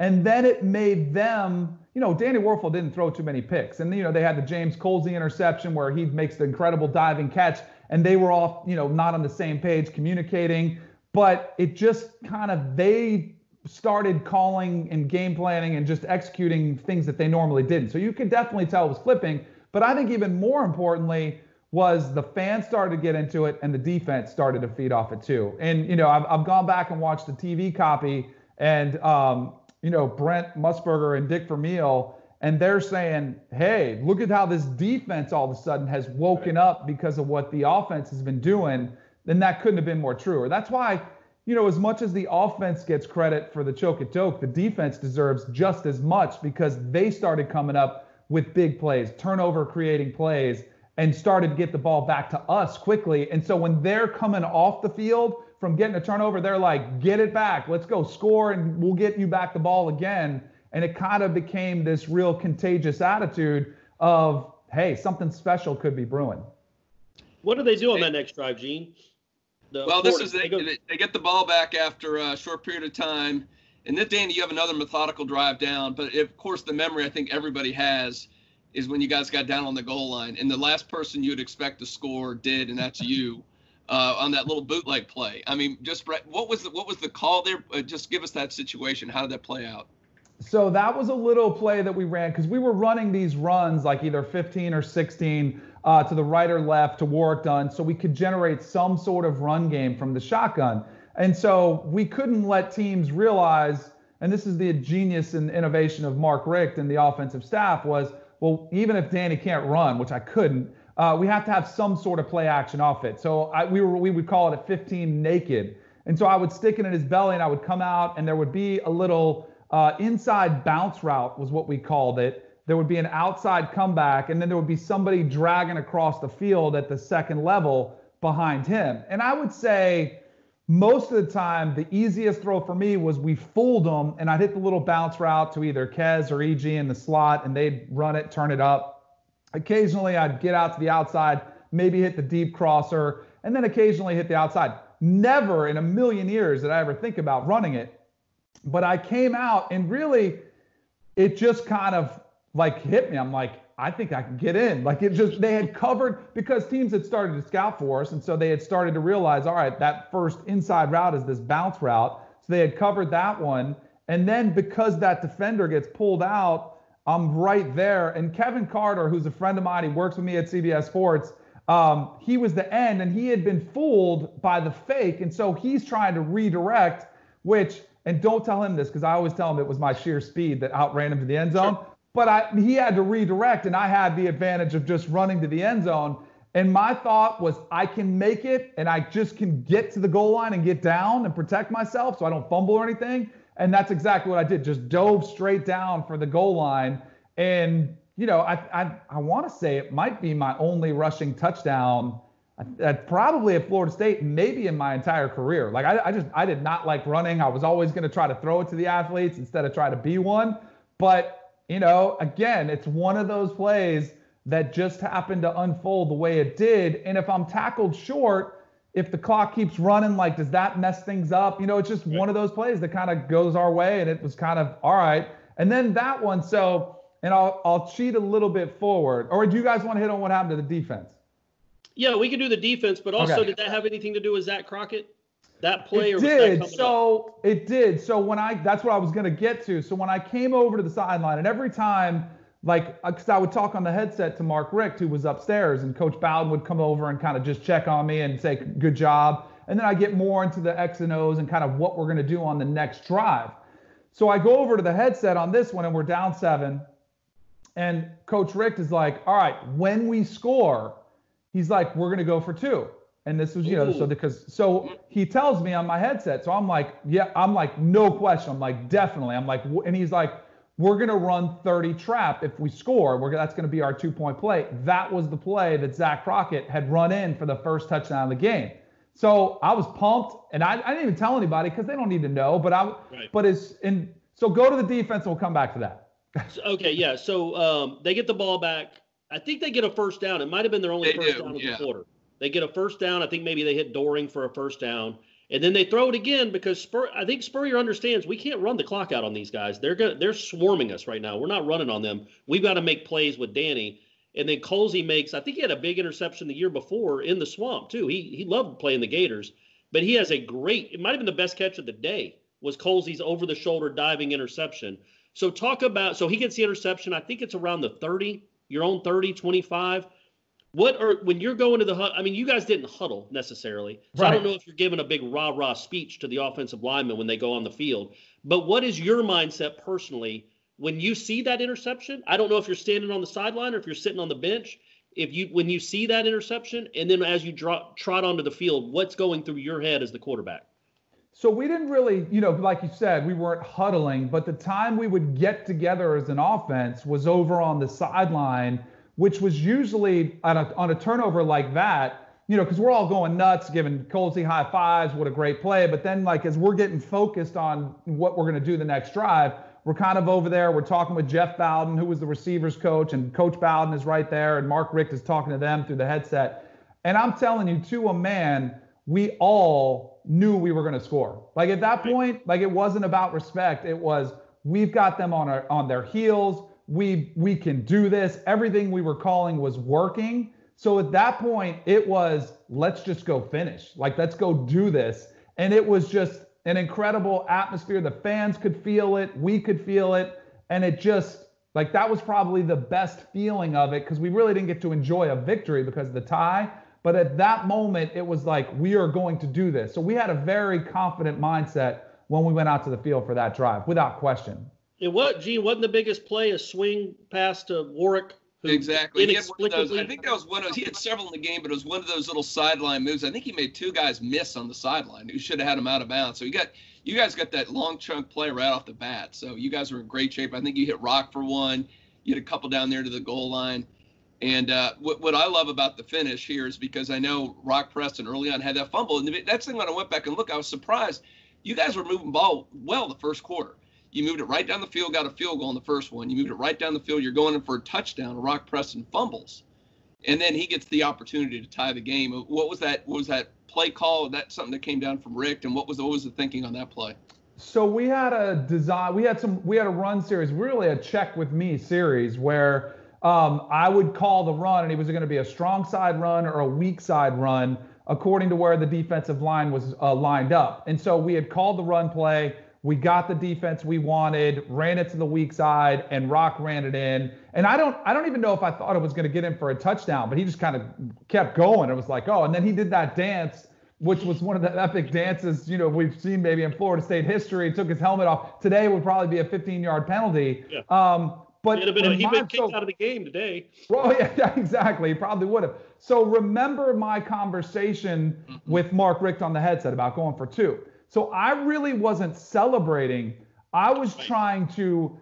And then it made them, you know, Danny Wuerffel didn't throw too many picks. And, you know, they had the James Colzie interception where he makes the incredible diving catch. And they were all, you know, not on the same page communicating. But it just kind of, they started calling and game planning and just executing things that they normally didn't. So you could definitely tell it was flipping. But I think even more importantly was the fans started to get into it and the defense started to feed off it too. And you know, I've, I've gone back and watched the TV copy and um, you know Brent Musburger and Dick Vermeil, and they're saying, "Hey, look at how this defense all of a sudden has woken up because of what the offense has been doing." Then that couldn't have been more true. Or that's why you know, as much as the offense gets credit for the choke at Doak, the defense deserves just as much because they started coming up with big plays, turnover creating plays, and started to get the ball back to us quickly. And so when they're coming off the field from getting a turnover, they're like, get it back. Let's go score and we'll get you back the ball again. And it kind of became this real contagious attitude of, hey, something special could be brewing. What do they do on that next drive, Gene? The well, this is they, they, get the ball back after a short period of time, and then Danny, you have another methodical drive down. But of course, the memory I think everybody has is when you guys got down on the goal line, and the last person you'd expect to score did, and that's you. [laughs] Uh, on that little bootleg play. I mean, just what was the what was the call there? Uh, just give us that situation. How did that play out? So that was a little play that we ran because we were running these runs like either 15 or 16 uh, to the right or left to Warrick Dunn so we could generate some sort of run game from the shotgun. And so we couldn't let teams realize, and this is the genius and innovation of Mark Richt and the offensive staff was, well, even if Danny can't run, which I couldn't, uh, we have to have some sort of play action off it. So I, we were we would call it a 15 naked. And so I would stick it in his belly and I would come out and there would be a little uh, inside bounce route was what we called it. There would be an outside comeback, and then there would be somebody dragging across the field at the second level behind him. And I would say most of the time, the easiest throw for me was we fooled them, and I'd hit the little bounce route to either Kez or EG in the slot, and they'd run it, turn it up. Occasionally, I'd get out to the outside, maybe hit the deep crosser, and then occasionally hit the outside. Never in a million years did I ever think about running it but I came out and really, it just kind of like hit me. I'm like, I think I can get in. Like it just, they had covered because teams had started to scout for us. And so they had started to realize, all right, that first inside route is this bounce route. So they had covered that one. And then because that defender gets pulled out, I'm right there. And Kevin Carter, who's a friend of mine, he works with me at CBS Sports. Um, he was the end and he had been fooled by the fake. And so he's trying to redirect, which and don't tell him this because I always tell him it was my sheer speed that outran him to the end zone. Sure. But I, he had to redirect, and I had the advantage of just running to the end zone. And my thought was, I can make it, and I just can get to the goal line and get down and protect myself so I don't fumble or anything. And that's exactly what I did. Just dove straight down for the goal line. And, you know, I, I, I want to say it might be my only rushing touchdown at probably at Florida State, maybe in my entire career. Like I, I just I did not like running. I was always going to try to throw it to the athletes instead of try to be one. But you know, again, it's one of those plays that just happened to unfold the way it did. And if I'm tackled short, if the clock keeps running, like does that mess things up? You know, it's just right. one of those plays that kind of goes our way, and it was kind of all right. And then that one, so and I'll I'll cheat a little bit forward. Or do you guys want to hit on what happened to the defense? Yeah, we can do the defense, but also okay. did that have anything to do with Zack Crockett? That play it did. so up? it did. So when I that's what I was gonna get to. So when I came over to the sideline, and every time, like, because uh, I would talk on the headset to Mark Richt, who was upstairs, and Coach Bowden would come over and kind of just check on me and say good job. And then I get more into the X and O's and kind of what we're going to do on the next drive. So I go over to the headset on this one and we're down seven. And Coach Richt is like, all right, when we score, he's like, we're going to go for two. And this was, you know, Ooh. so because so he tells me on my headset. So I'm like, yeah, I'm like, no question. I'm like, definitely. I'm like, and he's like, we're going to run 30 trap if we score. We're, that's going to be our two point play. That was the play that Zack Crockett had run in for the first touchdown of the game. So I was pumped, and I, I didn't even tell anybody because they don't need to know. But I, right. but it's and so go to the defense. and We'll come back to that. okay, yeah. So um, they get the ball back. I think they get a first down. It might have been their only they first do, down of yeah. the quarter. They get a first down. I think maybe they hit Doering for a first down. And then they throw it again because Spur, I think Spurrier understands we can't run the clock out on these guys. They're gonna, they're swarming us right now. We're not running on them. We've got to make plays with Danny. And then Colzie makes, I think he had a big interception the year before in the swamp too. He he loved playing the Gators, but he has a great. It might have been the best catch of the day was Colzie's over the shoulder diving interception. So talk about so he gets the interception. I think it's around the 30, your own 30, 25. What are when you're going to the hut? I mean, you guys didn't huddle necessarily, so right. I don't know if you're giving a big rah rah speech to the offensive linemen when they go on the field. But what is your mindset personally when you see that interception? I don't know if you're standing on the sideline or if you're sitting on the bench. If you when you see that interception, and then as you drop, trot onto the field, what's going through your head as the quarterback? So we didn't really, you know, like you said, we weren't huddling, but the time we would get together as an offense was over on the sideline which was usually on a, on a turnover like that, you know, because we're all going nuts, giving Colzie high fives, what a great play. But then, like, as we're getting focused on what we're going to do the next drive, we're kind of over there. We're talking with Jeff Bowden, who was the receivers coach, and Coach Bowden is right there, and Mark Richt is talking to them through the headset. And I'm telling you, to a man, we all knew we were going to score. Like at that point, like it wasn't about respect. It was we've got them on our on their heels we we can do this. Everything we were calling was working. So at that point, it was let's just go finish. Like let's go do this. And it was just an incredible atmosphere. The fans could feel it, we could feel it, and it just like that was probably the best feeling of it because we really didn't get to enjoy a victory because of the tie. But at that moment, it was like we are going to do this. So we had a very confident mindset when we went out to the field for that drive, without question. And what, Gene, wasn't the biggest play a swing pass to Warrick? Exactly. Inexplicably, I think that was one of he had several in the game, but it was one of those little sideline moves. I think he made two guys miss on the sideline who should have had him out of bounds. So you got you guys got that long chunk play right off the bat. So you guys were in great shape. I think you hit rock for one. You had a couple down there to the goal line. And uh, what, what I love about the finish here is because I know Rock Preston early on had that fumble. And that's the thing when I went back and look, I was surprised. You guys were moving ball well the first quarter. You moved it right down the field, got a field goal in the first one. You moved it right down the field. You're going in for a touchdown. Rock Preston fumbles, and then he gets the opportunity to tie the game. What was that? What was that play call? That something that came down from Richt, and what was what was the thinking on that play? So we had a design. We had some. We had a run series, really a check with me series where um, I would call the run, and it was going to be a strong side run or a weak side run according to where the defensive line was uh, lined up. And so we had called the run play. We got the defense we wanted, ran it to the weak side, and Rock ran it in. And I don't I don't even know if I thought it was going to get in for a touchdown, but he just kind of kept going. It was like, oh, and then he did that dance, which was one of the epic dances, you know, we've seen maybe in Florida State history. He took his helmet off. Today would probably be a 15 yard penalty. Yeah. Um, but he'd been, he'd been kicked so, out of the game today. Well, [laughs] yeah, yeah, exactly. He probably would have. So remember my conversation mm-hmm. with Mark Richt on the headset about going for two. So I really wasn't celebrating. I was trying to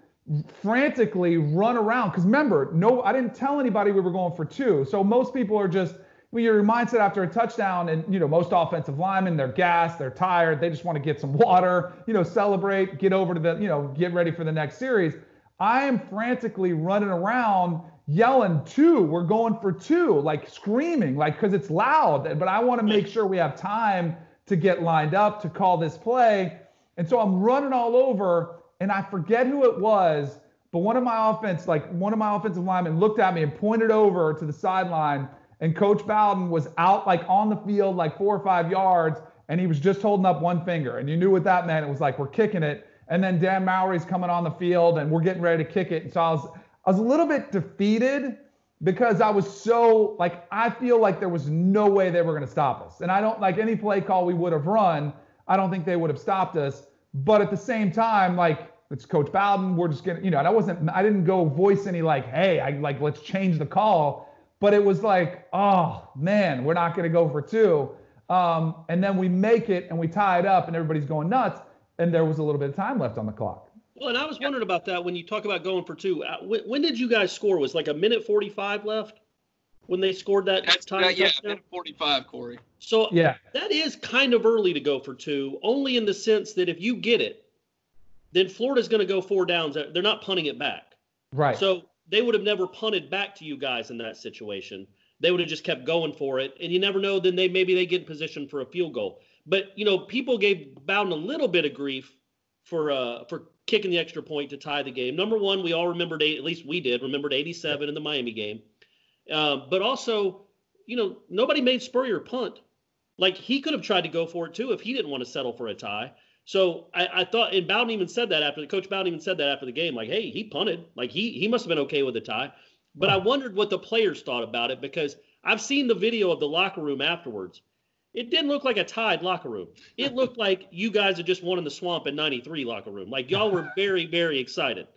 frantically run around because remember, no, I didn't tell anybody we were going for two. So most people are just well, your mindset after a touchdown, and you know most offensive linemen, they're gassed, they're tired, they just want to get some water, you know, celebrate, get over to the, you know, get ready for the next series. I am frantically running around yelling two we're going for two like screaming like because it's loud but i want to make sure we have time to get lined up to call this play. And so I'm running all over, and I forget who it was, but one of my offense, like one of my offensive linemen looked at me and pointed over to the sideline, and Coach Bowden was out like on the field, like four or five yards, and he was just holding up one finger. And you knew what that meant. It was like we're kicking it. And then Dan Mowrey's coming on the field and we're getting ready to kick it. And so I was I was a little bit defeated because I was so like I feel like there was no way they were going to stop us. And I don't like any play call we would have run, I don't think they would have stopped us. But at the same time, like it's Coach Bowden, we're just gonna, you know, and I wasn't I didn't go voice any like, hey, I like let's change the call. But it was like, oh man, we're not gonna go for two. Um, and then we make it and we tie it up and everybody's going nuts. And there was a little bit of time left on the clock. Well, and I was wondering about that when you talk about going for two. Uh, when, when did you guys score? Was like a minute forty-five left when they scored that That's, time? Uh, yeah, minute forty-five, Corey. So yeah, that is kind of early to go for two, only in the sense that if you get it, then Florida's going to go four downs. They're not punting it back. Right. So they would have never punted back to you guys in that situation. They would have just kept going for it, and you never know. Then they maybe they get in position for a field goal. But you know, people gave Bowden a little bit of grief for uh, for kicking the extra point to tie the game. Number one, we all remembered, at least we did, remembered 87 in the Miami game. Uh, but also, you know, nobody made Spurrier punt. Like he could have tried to go for it too if he didn't want to settle for a tie. So I, I thought, and Bowden even said that after the coach Bowden even said that after the game, like, hey, he punted, like he he must have been okay with a tie. But I wondered what the players thought about it because I've seen the video of the locker room afterwards, it didn't look like a tied locker room. It looked [laughs] like you guys had just won in the swamp in 93 locker room. Like y'all were [laughs] very, very excited.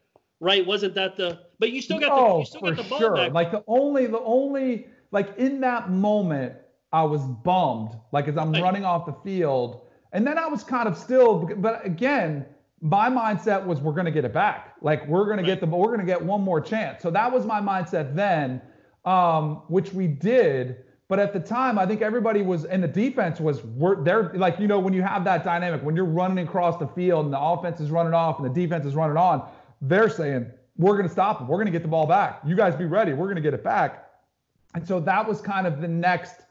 Right? Wasn't that the but you still got the you still got the ball sure. back. Like the only the only like in that moment I was bummed. Like as I'm right. running off the field. And then I was kind of still but again, my mindset was we're gonna get it back. Like we're gonna right. get the we're gonna get one more chance. So that was my mindset then, um, which we did. But at the time, I think everybody was, and the defense was, were they're like, you know, when you have that dynamic, when you're running across the field and the offense is running off and the defense is running on, they're saying, we're going to stop them. We're going to get the ball back. You guys be ready. We're going to get it back. And so that was kind of the next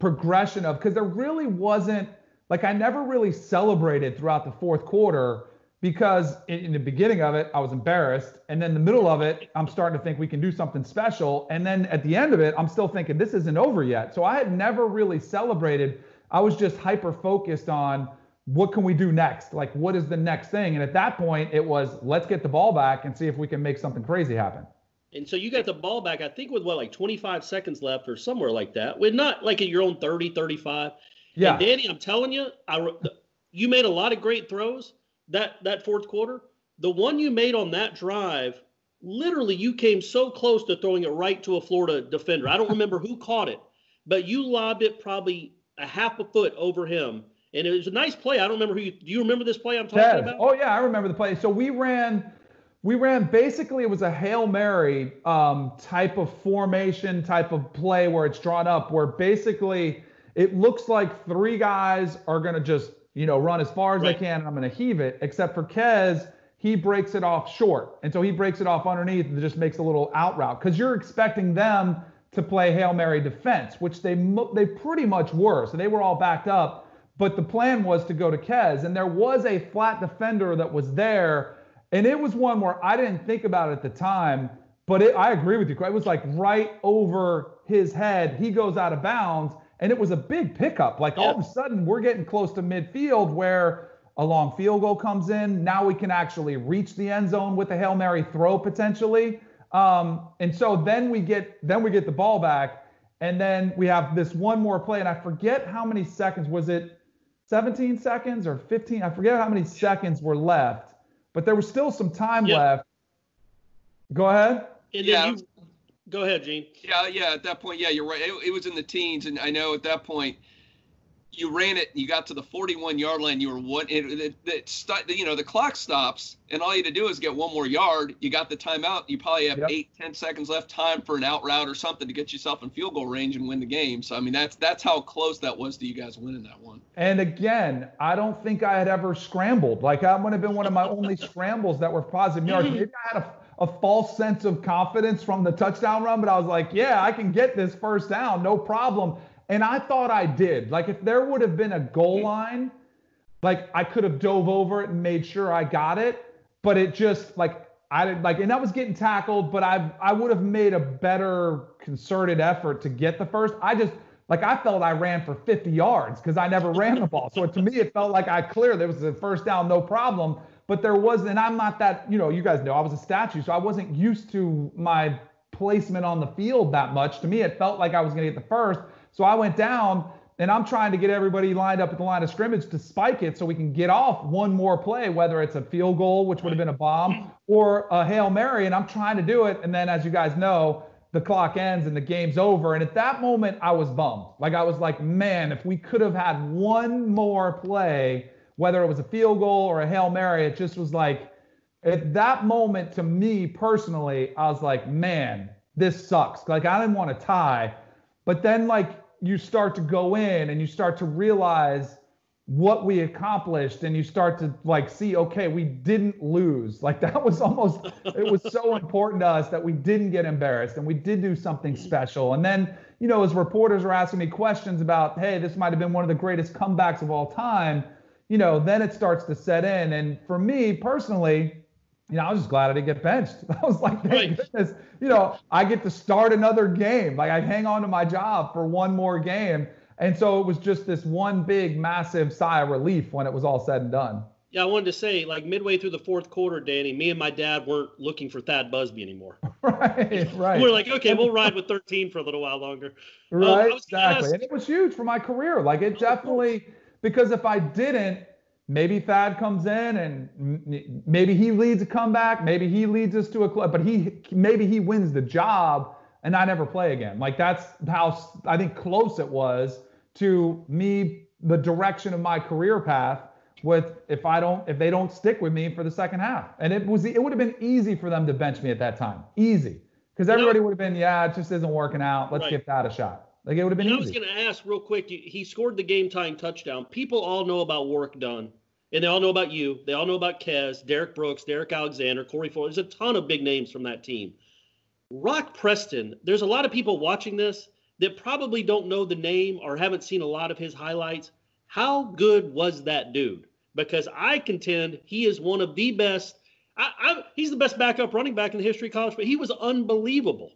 progression of, because there really wasn't, like, I never really celebrated throughout the fourth quarter because in, in, the beginning of it, I was embarrassed. And then the middle of it, I'm starting to think we can do something special. And then at the end of it, I'm still thinking this isn't over yet. So I had never really celebrated. I was just hyper focused on what can we do next? Like, what is the next thing? And at that point, it was let's get the ball back and see if we can make something crazy happen. And so you got the ball back, I think, with what, like 25 seconds left or somewhere like that. With not like at your own 30, 35. Yeah. And Danny, I'm telling you, I, you made a lot of great throws that that fourth quarter, the one you made on that drive, literally you came so close to throwing it right to a Florida defender. I don't remember who caught it, but you lobbed it probably a half a foot over him. And it was a nice play. I don't remember who you do you remember this play I'm talking Ted. about? Oh yeah, I remember the play. So we ran we ran basically it was a Hail Mary um, type of formation, type of play where it's drawn up, where basically it looks like three guys are gonna just you know, run as far as right. I can and I'm going to heave it. Except for Kez, he breaks it off short. And so he breaks it off underneath and just makes a little out route because you're expecting them to play Hail Mary defense, which they they pretty much were. So they were all backed up. But the plan was to go to Kez. And there was a flat defender that was there. And it was one where I didn't think about it at the time. But it, I agree with you. It was like right over his head. He goes out of bounds and it was a big pickup. Like all of a sudden, we're getting close to midfield where a long field goal comes in. Now we can actually reach the end zone with a hail mary throw potentially. Um, and so then we get then we get the ball back, and then we have this one more play, and I forget how many seconds was it. 17 seconds or 15 i forget how many seconds were left but there was still some time left go ahead yeah. You, Go ahead, Gene. Yeah, yeah. At that point, yeah, you're right. It, it, was in the teens, and I know at that point you ran it. You got to the 41 yard line. You were one. It, it, it, you know, the clock stops, and all you had to do is get one more yard. You got the timeout. You probably have yep. eight, ten seconds left, time for an out route or something to get yourself in field goal range and win the game. So I mean, that's that's how close that was to you guys winning that one. And again, I don't think I had ever scrambled. Like that would have been one of my only scrambles that were positive yards. [laughs] Maybe I had a a false sense of confidence from the touchdown run, but I was like, yeah, I can get this first down, no problem. And I thought I did. Like if there would have been a goal mm-hmm. line, like I could have dove over it and made sure I got it, but it just like I didn't like, and I was getting tackled, but I I would have made a better concerted effort to get the first. I just like I felt I ran for 50 yards because I never ran the ball. So to me, it felt like I cleared. There was a first down, no problem but there was, and I'm not that, you know, you guys know I was a statue, so I wasn't used to my placement on the field that much. To me, it felt like I was going to get the first. So I went down and I'm trying to get everybody lined up at the line of scrimmage to spike it so we can get off one more play, whether it's a field goal, which would have been a bomb, or a Hail Mary. And I'm trying to do it. And then, as you guys know, the clock ends and the game's over. And at that moment, I was bummed. Like, I was like, man, if we could have had one more play, whether it was a field goal or a Hail Mary, it just was like, at that moment, to me personally, I was like, man, this sucks. Like, I didn't want to tie. But then, like, you start to go in and you start to realize what we accomplished and you start to like see okay we didn't lose like that was almost it was so important to us that we didn't get embarrassed and we did do something special and then you know as reporters are asking me questions about hey this might have been one of the greatest comebacks of all time you know then it starts to set in and for me personally you know, I was just glad I didn't get benched. [laughs] I was like, thank right. goodness, you know, I get to start another game. Like I hang on to my job for one more game. And so it was just this one big, massive sigh of relief when it was all said and done. Yeah, I wanted to say, like midway through the fourth quarter, Danny, me and my dad weren't looking for Thad Busby anymore. [laughs] right, [laughs] right. We're like, okay, we'll ride with 13 for a little while longer. Right, um, exactly. Ask, and it was huge for my career. Like it definitely, because if I didn't, maybe Thad comes in and maybe he leads a comeback, maybe he leads us to a club, but he maybe he wins the job and I never play again. Like that's how I think close it was to me the direction of my career path with if I don't if they don't stick with me for the second half. And it was it would have been easy for them to bench me at that time. Easy. Because everybody would have been, yeah, it just isn't working out. Let's right. give that a shot. Like it would have been. And. I was going to ask real quick. He scored the game-tying touchdown. People all know about Warrick Dunn, and they all know about you. They all know about Kez, Derrick Brooks, Derrick Alexander, Corey Ford. There's a ton of big names from that team. Rock Preston. There's a lot of people watching this that probably don't know the name or haven't seen a lot of his highlights. How good was that dude? Because I contend he is one of the best. I, I, he's the best backup running back in the history of college, but he was unbelievable.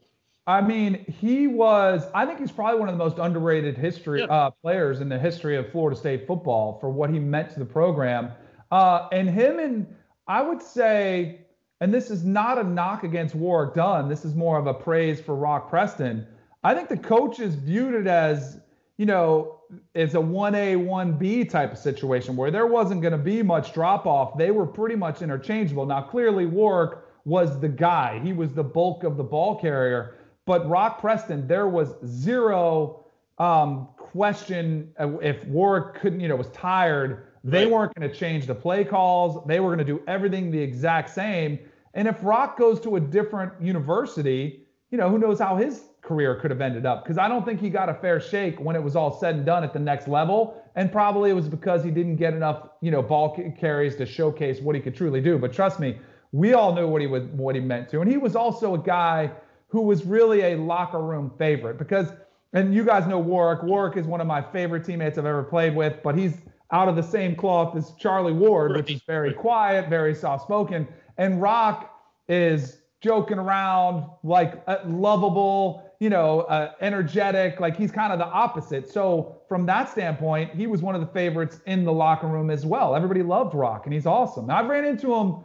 I mean, he was. I think he's probably one of the most underrated history yeah. uh, players in the history of Florida State football for what he meant to the program. Uh, and him and I would say, and this is not a knock against Warrick Dunn. This is more of a praise for Rock Preston. I think the coaches viewed it as, you know, it's a 1A, 1B type of situation where there wasn't going to be much drop off. They were pretty much interchangeable. Now, clearly, Warrick was the guy, he was the bulk of the ball carrier. But Rock Preston, there was zero um, question if Warrick couldn't, you know, was tired. They right. weren't going to change the play calls. They were going to do everything the exact same. And if Rock goes to a different university, you know, who knows how his career could have ended up? Because I don't think he got a fair shake when it was all said and done at the next level. And probably it was because he didn't get enough, you know, ball carries to showcase what he could truly do. But trust me, we all knew what he would, what he meant to. And he was also a guy who was really a locker room favorite because, and you guys know Warrick. Warrick is one of my favorite teammates I've ever played with, but he's out of the same cloth as Charlie Ward, which is very quiet, very soft spoken. And Rock is joking around, like uh, lovable, you know, uh, energetic. Like he's kind of the opposite. So from that standpoint, he was one of the favorites in the locker room as well. Everybody loved Rock, and he's awesome. Now, I've ran into him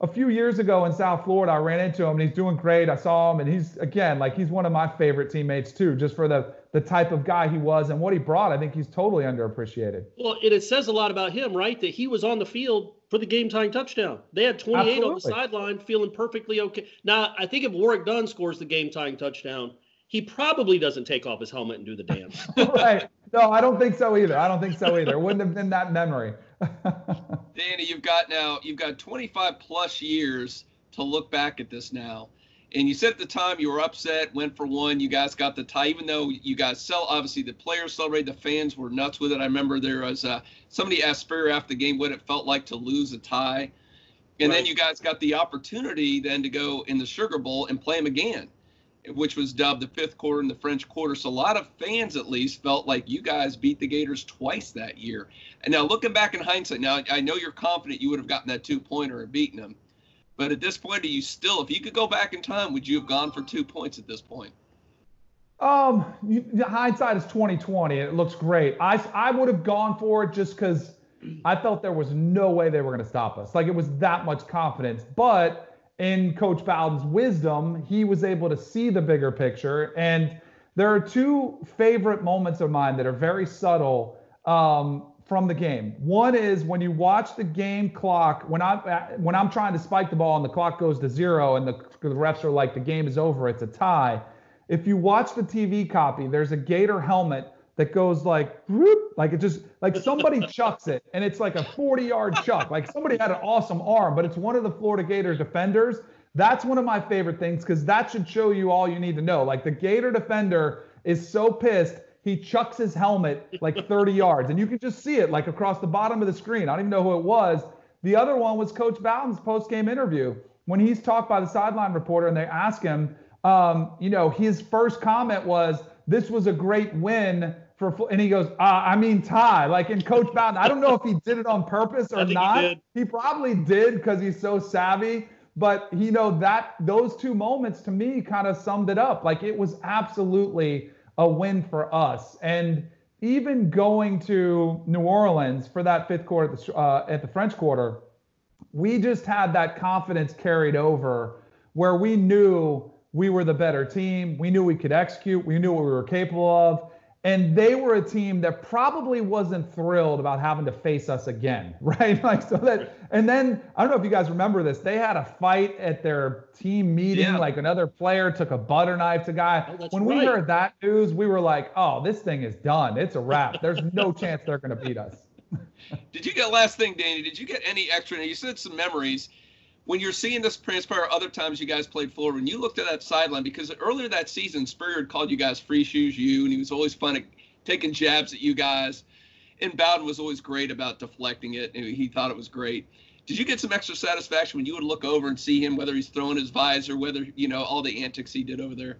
a few years ago in South Florida, I ran into him and he's doing great. I saw him and he's again like he's one of my favorite teammates too, just for the the type of guy he was and what he brought. I think he's totally underappreciated. Well, and it says a lot about him, right? That he was on the field for the game tying touchdown. They had 28 Absolutely. on the sideline, feeling perfectly okay. Now, I think if Warrick Dunn scores the game tying touchdown, he probably doesn't take off his helmet and do the dance. [laughs] right. No, I don't think so either. I don't think so either. It wouldn't have been that memory. [laughs] Danny, you've got now you've got 25 plus years to look back at this now. And you said at the time you were upset, went for one. You guys got the tie, even though you guys sell. Obviously, the players celebrated, the fans were nuts with it. I remember there was uh, somebody asked Spurrier after the game what it felt like to lose a tie, and right. then you guys got the opportunity then to go in the Sugar Bowl and play them again which was dubbed the fifth quarter and the French quarter. So a lot of fans, at least, felt like you guys beat the Gators twice that year. And now looking back in hindsight, now I know you're confident you would have gotten that two pointer and beaten them. But at this point, are you still, if you could go back in time, would you have gone for two points at this point? Um, you, hindsight is 2020. It looks great. I I would have gone for it just because I felt there was no way they were going to stop us. Like it was that much confidence. But in Coach Bowden's wisdom, he was able to see the bigger picture. And there are two favorite moments of mine that are very subtle um, from the game. One is when you watch the game clock when I'm when I'm trying to spike the ball and the clock goes to zero and the, the refs are like the game is over, it's a tie. If you watch the TV copy, there's a Gator helmet that goes like whoop, like it just like [laughs] somebody chucks it and it's like a 40 yard chuck. Like somebody had an awesome arm, but it's one of the Florida Gator defenders. That's one of my favorite things because that should show you all you need to know. Like the Gator defender is so pissed he chucks his helmet like 30 yards, and you can just see it like across the bottom of the screen. I don't even know who it was. The other one was Coach Bowden's post-game interview when he's talked by the sideline reporter, and they ask him, um, you know, his first comment was, "This was a great win." For, and he goes, uh, I mean, tie. Like in Coach Bowden, I don't know if he did it on purpose [laughs] or not. He, he probably did because he's so savvy but you know that those two moments to me kind of summed it up like it was absolutely a win for us. And even going to New Orleans for that fifth quarter at the, uh, at the French Quarter, we just had that confidence carried over where we knew we were the better team. We knew we could execute. We knew what we were capable of. And they were a team that probably wasn't thrilled about having to face us again, [laughs] right? Like so that and then I don't know if you guys remember this. They had a fight at their team meeting, yeah. like another player took a butter knife to guy. Oh, when we heard that news, we were like, "Oh, this thing is done. It's a wrap. There's no [laughs] chance they're going to beat us." [laughs] did you get last thing, Danny? Did you get any extra? You said some memories when you're seeing this transpire other times you guys played Florida, when you looked at that sideline, because earlier that season, Spurrier called you guys free shoes you, and he was always fun at taking jabs at you guys. And Bowden was always great about deflecting it, and he thought it was great. Did you get some extra satisfaction when you would look over and see him, whether he's throwing his visor, whether you know all the antics he did over there?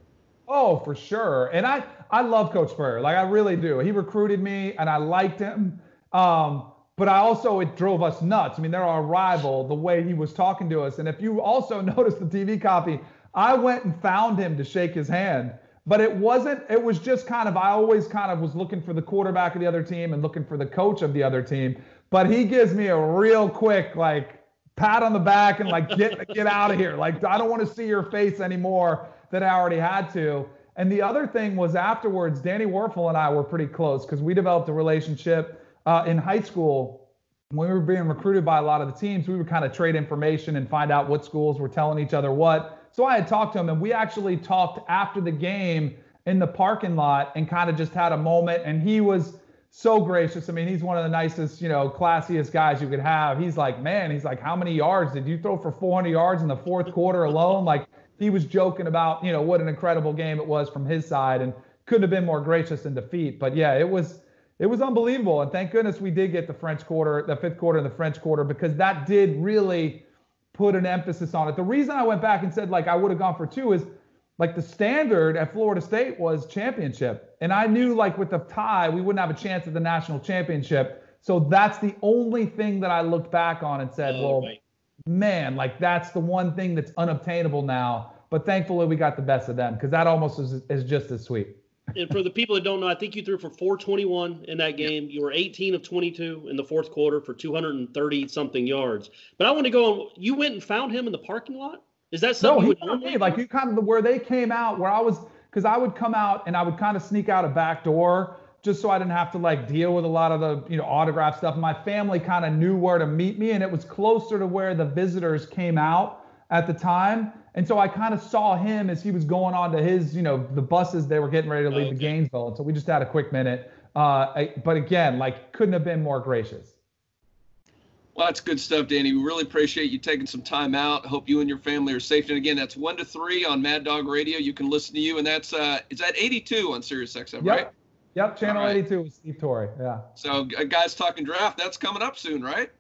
Oh, for sure. And I I love Coach Spurrier, like I really do. He recruited me, and I liked him. Um, but I also it drove us nuts. I mean, they're our rival. The way he was talking to us, and if you also [laughs] notice the TV copy, I went and found him to shake his hand. But it wasn't. It was just kind of. I always kind of was looking for the quarterback of the other team and looking for the coach of the other team. But he gives me a real quick like pat on the back and like get [laughs] get out of here. Like I don't want to see your face anymore that I already had to. And the other thing was afterwards, Danny Wuerffel and I were pretty close because we developed a relationship uh, in high school, when we were being recruited by a lot of the teams, we would kind of trade information and find out what schools were telling each other what. So I had talked to him, and we actually talked after the game in the parking lot and kind of just had a moment. And he was so gracious. I mean, he's one of the nicest, you know, classiest guys you could have. He's like, man, he's like, how many yards did you throw for 400 yards in the fourth quarter alone? Like, he was joking about, you know, what an incredible game it was from his side, and couldn't have been more gracious in defeat. But yeah, it was it was unbelievable. And thank goodness we did get the French quarter, the fifth quarter and the French quarter, because that did really put an emphasis on it. The reason I went back and said like I would have gone for two is like the standard at Florida State was championship. And I knew like with the tie, we wouldn't have a chance at the national championship. So that's the only thing that I looked back on and said, oh, well, right. man, like that's the one thing that's unobtainable now. But thankfully we got the best of them because that almost is, is just as sweet and for the people that don't know, I think you threw for 421 in that game. You were 18 of 22 in the fourth quarter for 230 something yards. But I want to go on. You went and found him in the parking lot. Is that something? No, he found me. Like you kind of where they came out, where I was, because I would come out and I would kind of sneak out a back door just so I didn't have to like deal with a lot of the you know autograph stuff. My family kind of knew where to meet me, and it was closer to where the visitors came out at the time. And so I kind of saw him as he was going on to his, you know, the buses they were getting ready to leave okay. the Gainesville. And so we just had a quick minute. Uh, I, but again, like couldn't have been more gracious. Well, that's good stuff, Danny. We really appreciate you taking some time out. Hope you and your family are safe. And again, that's one to three on Mad Dog Radio. You can listen to you, and that's uh, is that 82 on Sirius XM, yep. right? Yep, channel right. 82 with Steve Torre. Yeah. So, uh, guys, talking draft, that's coming up soon, right?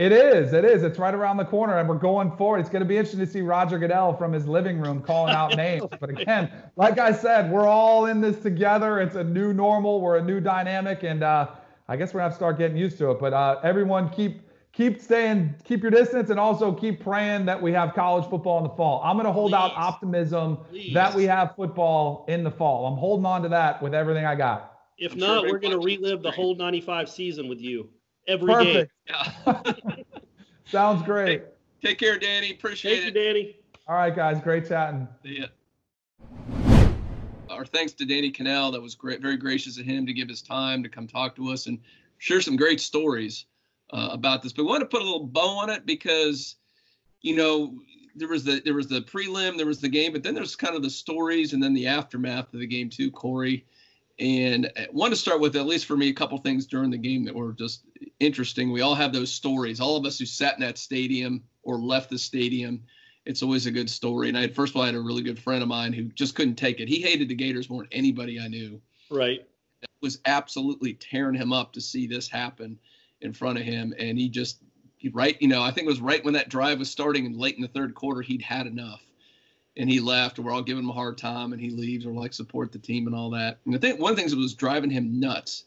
It is. It is. It's right around the corner, and we're going forward. It's going to be interesting to see Roger Goodell from his living room calling out [laughs] names. But again, like I said, we're all in this together. It's a new normal. We're a new dynamic, and uh, I guess we're gonna have to start getting used to it. But uh, everyone, keep keep staying, keep your distance, and also keep praying that we have college football in the fall. I'm gonna hold Please. out optimism Please. that we have football in the fall. I'm holding on to that with everything I got. If I'm not, sure we're gonna relive the whole 95 season with you every Perfect. game. [laughs] Sounds great. Take care, Danny. Appreciate Thank it. you, Danny. All right, guys. Great chatting. See ya. Our thanks to Danny Kanell. That was great, very gracious of him to give his time to come talk to us and share some great stories uh, about this. But we want to put a little bow on it because, you know, there was the there was the prelim, there was the game, but then there's kind of the stories and then the aftermath of the game too, Corey. And I want to start with at least for me a couple things during the game that were just interesting. We all have those stories. All of us who sat in that stadium or left the stadium, it's always a good story. And I had first of all I had a really good friend of mine who just couldn't take it. He hated the Gators more than anybody I knew. Right. It was absolutely tearing him up to see this happen in front of him, and he just he right, you know, I think it was right when that drive was starting and late in the third quarter, he'd had enough. And he left, and we're all giving him a hard time, and he leaves. We're like, support the team and all that. And I think one of the things that was driving him nuts,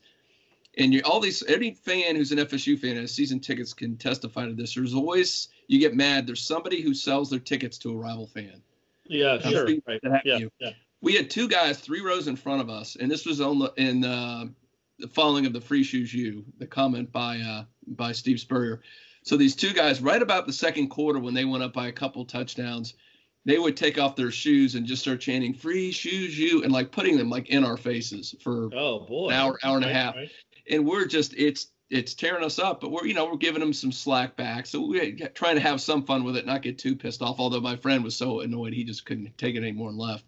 and you all these any fan who's an FSU fan and has season tickets can testify to this. There's always you get mad. There's somebody who sells their tickets to a rival fan. Yeah, sure. Right. Yeah, yeah. We had two guys three rows in front of us, and this was on the in uh, the following of the free shoes you the comment by uh, by Steve Spurrier. So these two guys, right about the second quarter, when they went up by a couple touchdowns, they would take off their shoes and just start chanting "Free shoes, you!" and like putting them like in our faces for oh boy, an hour, hour and right, a half. Right. And we're just it's it's tearing us up, but we're you know we're giving them some slack back. So we're trying to have some fun with it, not get too pissed off. Although my friend was so annoyed, he just couldn't take it anymore and left.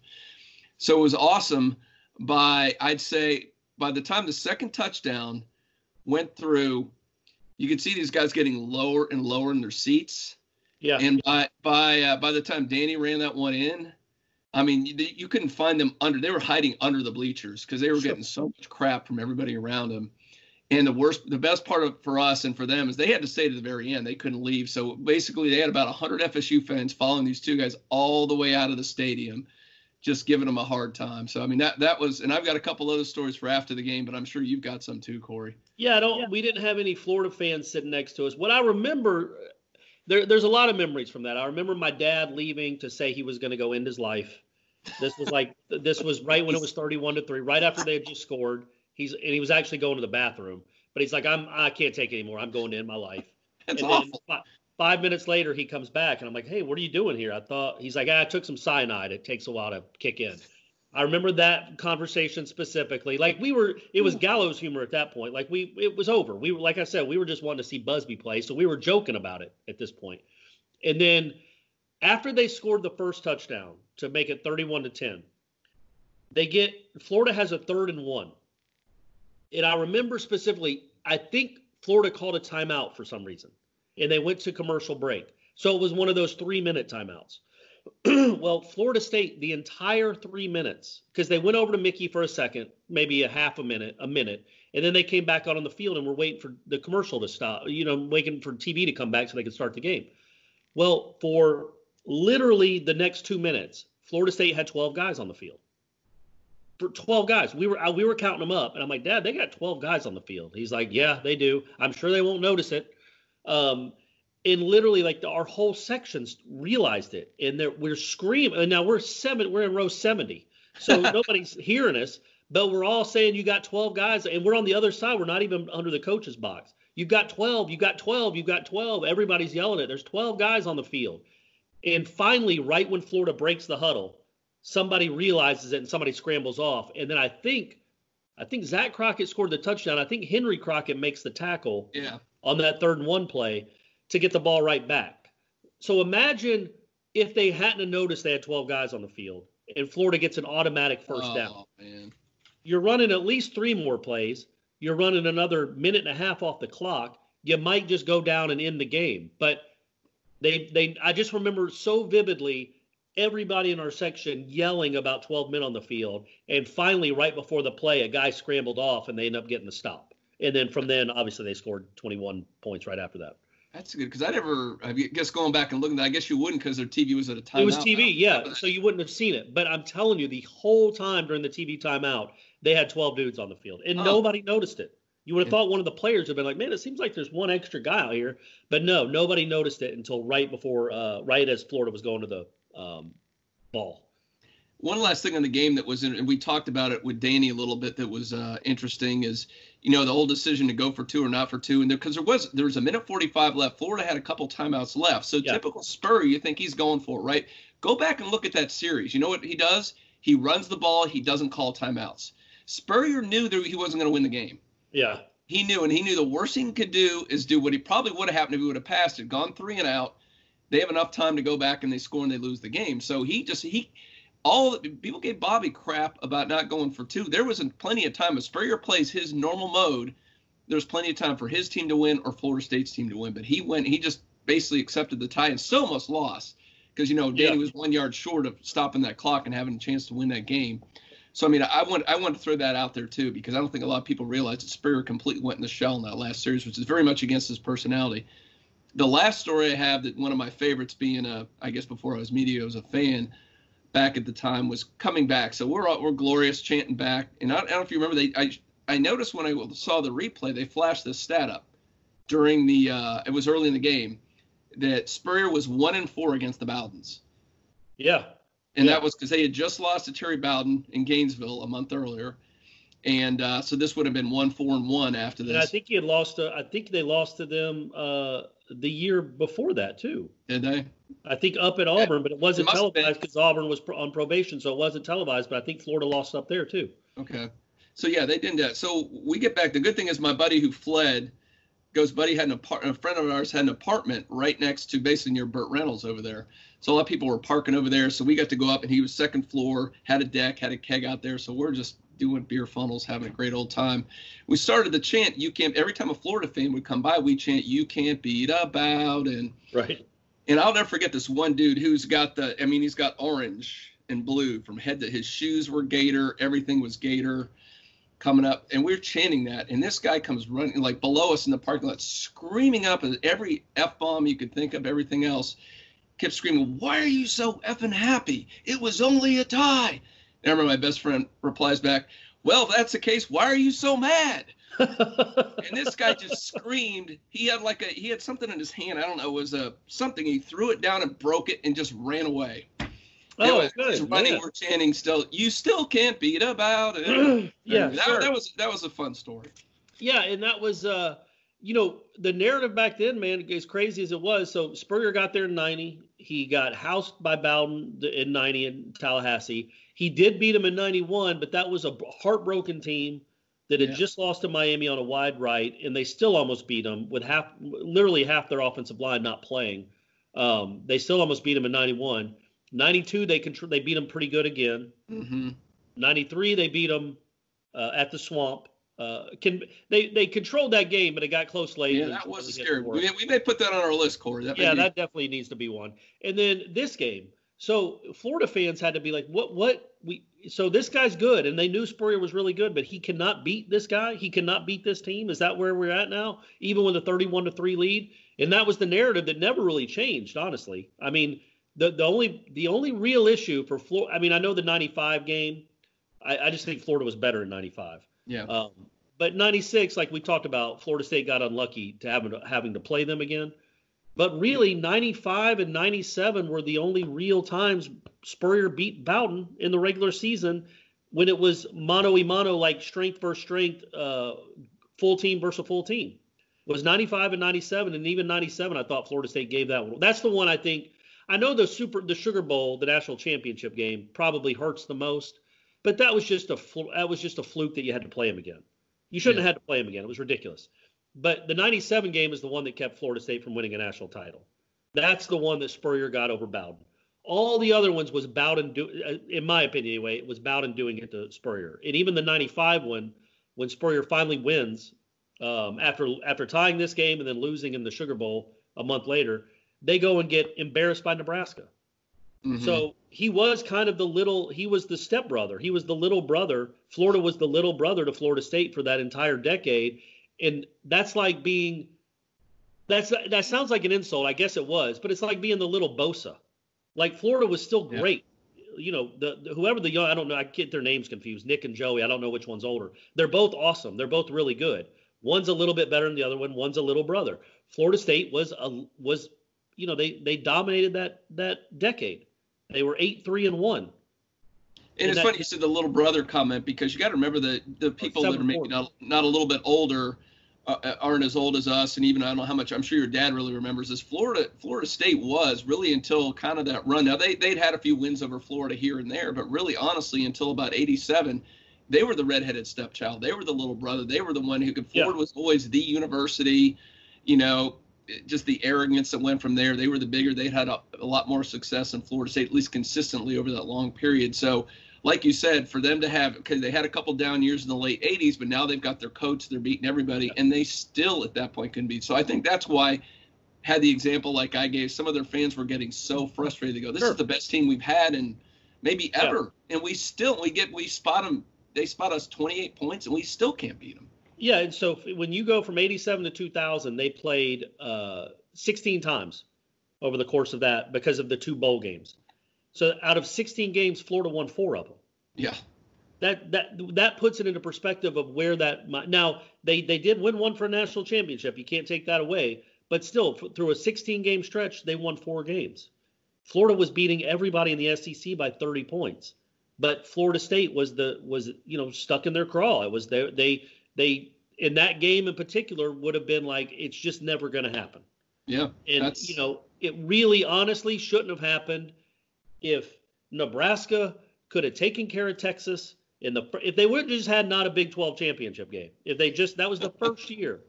So it was awesome. By I'd say by the time the second touchdown went through, you could see these guys getting lower and lower in their seats. Yeah. And by by uh, by the time Danny ran that one in, I mean you, you couldn't find them under. They were hiding under the bleachers because they were sure. getting so much crap from everybody around them. And the worst, the best part of for us and for them is they had to stay to the very end. They couldn't leave. So basically, they had about 100 FSU fans following these two guys all the way out of the stadium just giving them a hard time. So I mean that that was, and I've got a couple other stories for after the game, but I'm sure you've got some too, Corey. Yeah, I don't. Yeah. We didn't have any Florida fans sitting next to us. What I remember, there, there's a lot of memories from that. I remember my dad leaving to say he was going to go end his life. This was like [laughs] this was right when it was 31 to three, right after they had just scored. He's and he was actually going to the bathroom, but he's like, I'm I can't take it anymore. I'm going to end my life. That's and awful. Then, Five minutes later, he comes back, and I'm like, "Hey, what are you doing here?" I thought he's like, ah, "I took some cyanide. It takes a while to kick in." I remember that conversation specifically. Like we were, it was mm. gallows humor at that point. Like we, it was over. We were, like I said, we were just wanting to see Busby play, so we were joking about it at this point. And then after they scored the first touchdown to make it 31 to 10, they get Florida has a third and one. And I remember specifically, I think Florida called a timeout for some reason and they went to commercial break. So it was one of those three minute timeouts. [clears throat] well, Florida State, the entire three minutes, because they went over to Mickey for a second, maybe a half a minute, a minute, and then they came back out on the field and we were waiting for the commercial to stop, you know, waiting for TV to come back so they could start the game. Well, for literally the next two minutes, Florida State had 12 guys on the field. For 12 guys, we were we were counting them up, and I'm like, Dad, they got 12 guys on the field. He's like, Yeah, they do. I'm sure they won't notice it. Um, and literally, like the, our whole sections realized it, and we're screaming. And now we're seven, we're in row 70, so [laughs] nobody's hearing us, but we're all saying you got 12 guys, and we're on the other side. We're not even under the coach's box. You've got 12, you've got 12, you've got 12. Everybody's yelling it. There's 12 guys on the field. And finally, right when Florida breaks the huddle, somebody realizes it and somebody scrambles off. And then I think I think Zack Crockett scored the touchdown. I think Henri Crockett makes the tackle. Yeah on that third and one play to get the ball right back. So imagine if they hadn't noticed they had 12 guys on the field and Florida gets an automatic first oh, down. Man. You're running at least three more plays. You're running another minute and a half off the clock. You might just go down and end the game. But they they I just remember so vividly everybody in our section yelling about 12 men on the field. And finally, right before the play, a guy scrambled off and they end up getting the stop and then from then, obviously, they scored 21 points right after that. That's good because I never. I guess going back and looking, I guess you wouldn't because their TV was at a time. It was TV, yeah. So you wouldn't have seen it. But I'm telling you, the whole time during the TV timeout, they had 12 dudes on the field, and oh. nobody noticed it. You would have thought one of the players would have been like, "Man, it seems like there's one extra guy out here," but no, nobody noticed it until right before, uh, right as Florida was going to the um, ball. One last thing on the game that was in, and we talked about it with Danny a little bit that was uh, interesting is you know the whole decision to go for two or not for two. And there because there, there, was there was a minute 45 left. Florida had a couple timeouts left. So yeah. typical spur you think he's going for it, right? Go back and look at that series. You know what he does? He runs the ball. He doesn't call timeouts. Spurrier knew that he wasn't going to win the game. Yeah. He knew and he knew the worst thing he could do is do what he probably would have happened if he would have passed it. Gone three and out. They have enough time to go back and they score and they lose the game. So he just he all people gave Bobby crap about not going for two. There was plenty of time. If Spurrier plays his normal mode, there's plenty of time for his team to win or Florida State's team to win. But he went. He just basically accepted the tie and still almost lost because you know Danny yeah. was one yard short of stopping that clock and having a chance to win that game. So I mean, I want I want to throw that out there too because I don't think a lot of people realize that Spurrier completely went in the shell in that last series, which is very much against his personality. The last story I have that one of my favorites, being a I guess before I was media, I was a fan back at the time was coming back. So we're we're glorious chanting back. And I, I don't know if you remember, they I I noticed when I saw the replay, they flashed this stat up during the uh, it was early in the game that Spurrier was one and four against the Bowdens. Yeah. And yeah. that was because they had just lost to Terry Bowden in Gainesville a month earlier. And uh, so this would have been one, four, and one after this. And I think he had lost. To, I think they lost to them uh, the year before that too. Did they? I think up at Auburn, but it wasn't it televised because Auburn was on probation, so it wasn't televised. But I think Florida lost up there too. Okay, so yeah, they did that. So we get back. The good thing is my buddy who fled goes. Buddy had an apartment. A friend of ours had an apartment right next to basically near Burt Reynolds over there. So a lot of people were parking over there. So we got to go up, and he was second floor, had a deck, had a keg out there. So we're just doing beer funnels, having a great old time. We started the chant, "You can't." Every time a Florida fan would come by, we chant, "You can't beat about," and right. And I'll never forget this one dude who's got the. I mean, he's got orange and blue from head to his shoes were Gator, everything was Gator coming up, and we're chanting that, and this guy comes running like below us in the parking lot, screaming up every f bomb you could think of, everything else. Kept screaming, "Why are you so effing happy? It was only a tie." And I remember my best friend replies back, Well, if that's the case, why are you so mad? [laughs] and this guy just screamed. He had like a he had something in his hand. I don't know, it was a something. He threw it down and broke it and just ran away. Oh, was, good. Running, yeah. we're chanting still. You still can't beat about it. [clears throat] yeah, that, sure. that was that was a fun story. Yeah, and that was uh, you know, the narrative back then, man, as crazy as it was. So Spurrier got there in '90. He got housed by Bowden in '90 in Tallahassee. He did beat him in 91, but that was a heartbroken team that had yeah. just lost to Miami on a wide right, and they still almost beat them with half, literally half their offensive line not playing. Um, they still almost beat them in 91. 92, they control, they beat them pretty good again. Mm-hmm. 93, they beat them uh, at the Swamp. Uh, can they they controlled that game, but it got close late. Yeah, that was scary. We, we may put that on our list, Corey. That yeah, be... that definitely needs to be one. And then this game, so Florida fans had to be like, what, what we, so this guy's good. And they knew Spurrier was really good, but he cannot beat this guy. He cannot beat this team. Is that where we're at now? Even with a 31 to three lead. And that was the narrative that never really changed, honestly. I mean, the, the only, the only real issue for Florida, I mean, I know the 95 game, I, I just think Florida was better in 95. Yeah. Um, but 96, like we talked about, Florida State got unlucky to having to, having to play them again. But really, 95 and 97 were the only real times Spurrier beat Bowden in the regular season when it was mano a mano, like strength versus strength, uh, full team versus full team. It was 95 and 97, and even 97, I thought Florida State gave that one. That's the one I think. I know the super, the Sugar Bowl, the national championship game, probably hurts the most, but that was just a fl- that was just a fluke that you had to play him again. You shouldn't yeah. have had to play him again. It was ridiculous. But the 97 game is the one that kept Florida State from winning a national title. That's the one that Spurrier got over Bowden. All the other ones was Bowden, do, uh, in my opinion anyway, it was Bowden doing it to Spurrier. And even the 95 one, when Spurrier finally wins, um, after after tying this game and then losing in the Sugar Bowl a month later, they go and get embarrassed by Nebraska. Mm-hmm. So he was kind of the little, he was the stepbrother. He was the little brother. Florida was the little brother to Florida State for that entire decade and that's like being that's that sounds like an insult. I guess it was, but it's like being the little Bosa. Like Florida was still great. Yeah. You know, the, the, whoever the young I don't know, I get their names confused. Nick and Joey, I don't know which one's older. They're both awesome. They're both really good. One's a little bit better than the other one. One's a little brother. Florida State was a was you know they they dominated that that decade. They were eight three and one. And, and it's funny you said the little brother comment because you got to remember that the people that are maybe not, not a little bit older uh, uh, aren't as old as us, and even I don't know how much. I'm sure your dad really remembers this. Florida, Florida State was really until kind of that run. Now they they'd had a few wins over Florida here and there, but really honestly until about '87, they were the redheaded stepchild. They were the little brother. They were the one who could. Florida yeah. was always the university. You know, just the arrogance that went from there. They were the bigger. They had a, a lot more success in Florida State, at least consistently over that long period. So like you said, for them to have because they had a couple down years in the late 80s, but now they've got their coach, they're beating everybody, and they still at that point can beat. So I think that's why had the example like I gave, some of their fans were getting so frustrated. They go, "This sure. is the best team we've had and maybe ever," yeah. and we still we get we spot them. They spot us 28 points, and we still can't beat them. Yeah, and so when you go from 87 to 2000, they played uh, 16 times over the course of that because of the two bowl games. So out of 16 games, Florida won four of them. Yeah. That that that puts it into perspective of where that now they they did win one for a national championship. You can't take that away. But still, through a 16 game stretch, they won four games. Florida was beating everybody in the SEC by 30 points, but Florida State was the was you know stuck in their crawl. It was there they they in that game in particular would have been like it's just never going to happen. Yeah, and you know it really honestly shouldn't have happened if Nebraska could have taken care of Texas in the if they would have just had not a Big 12 championship game. If they just that was the first [laughs] year.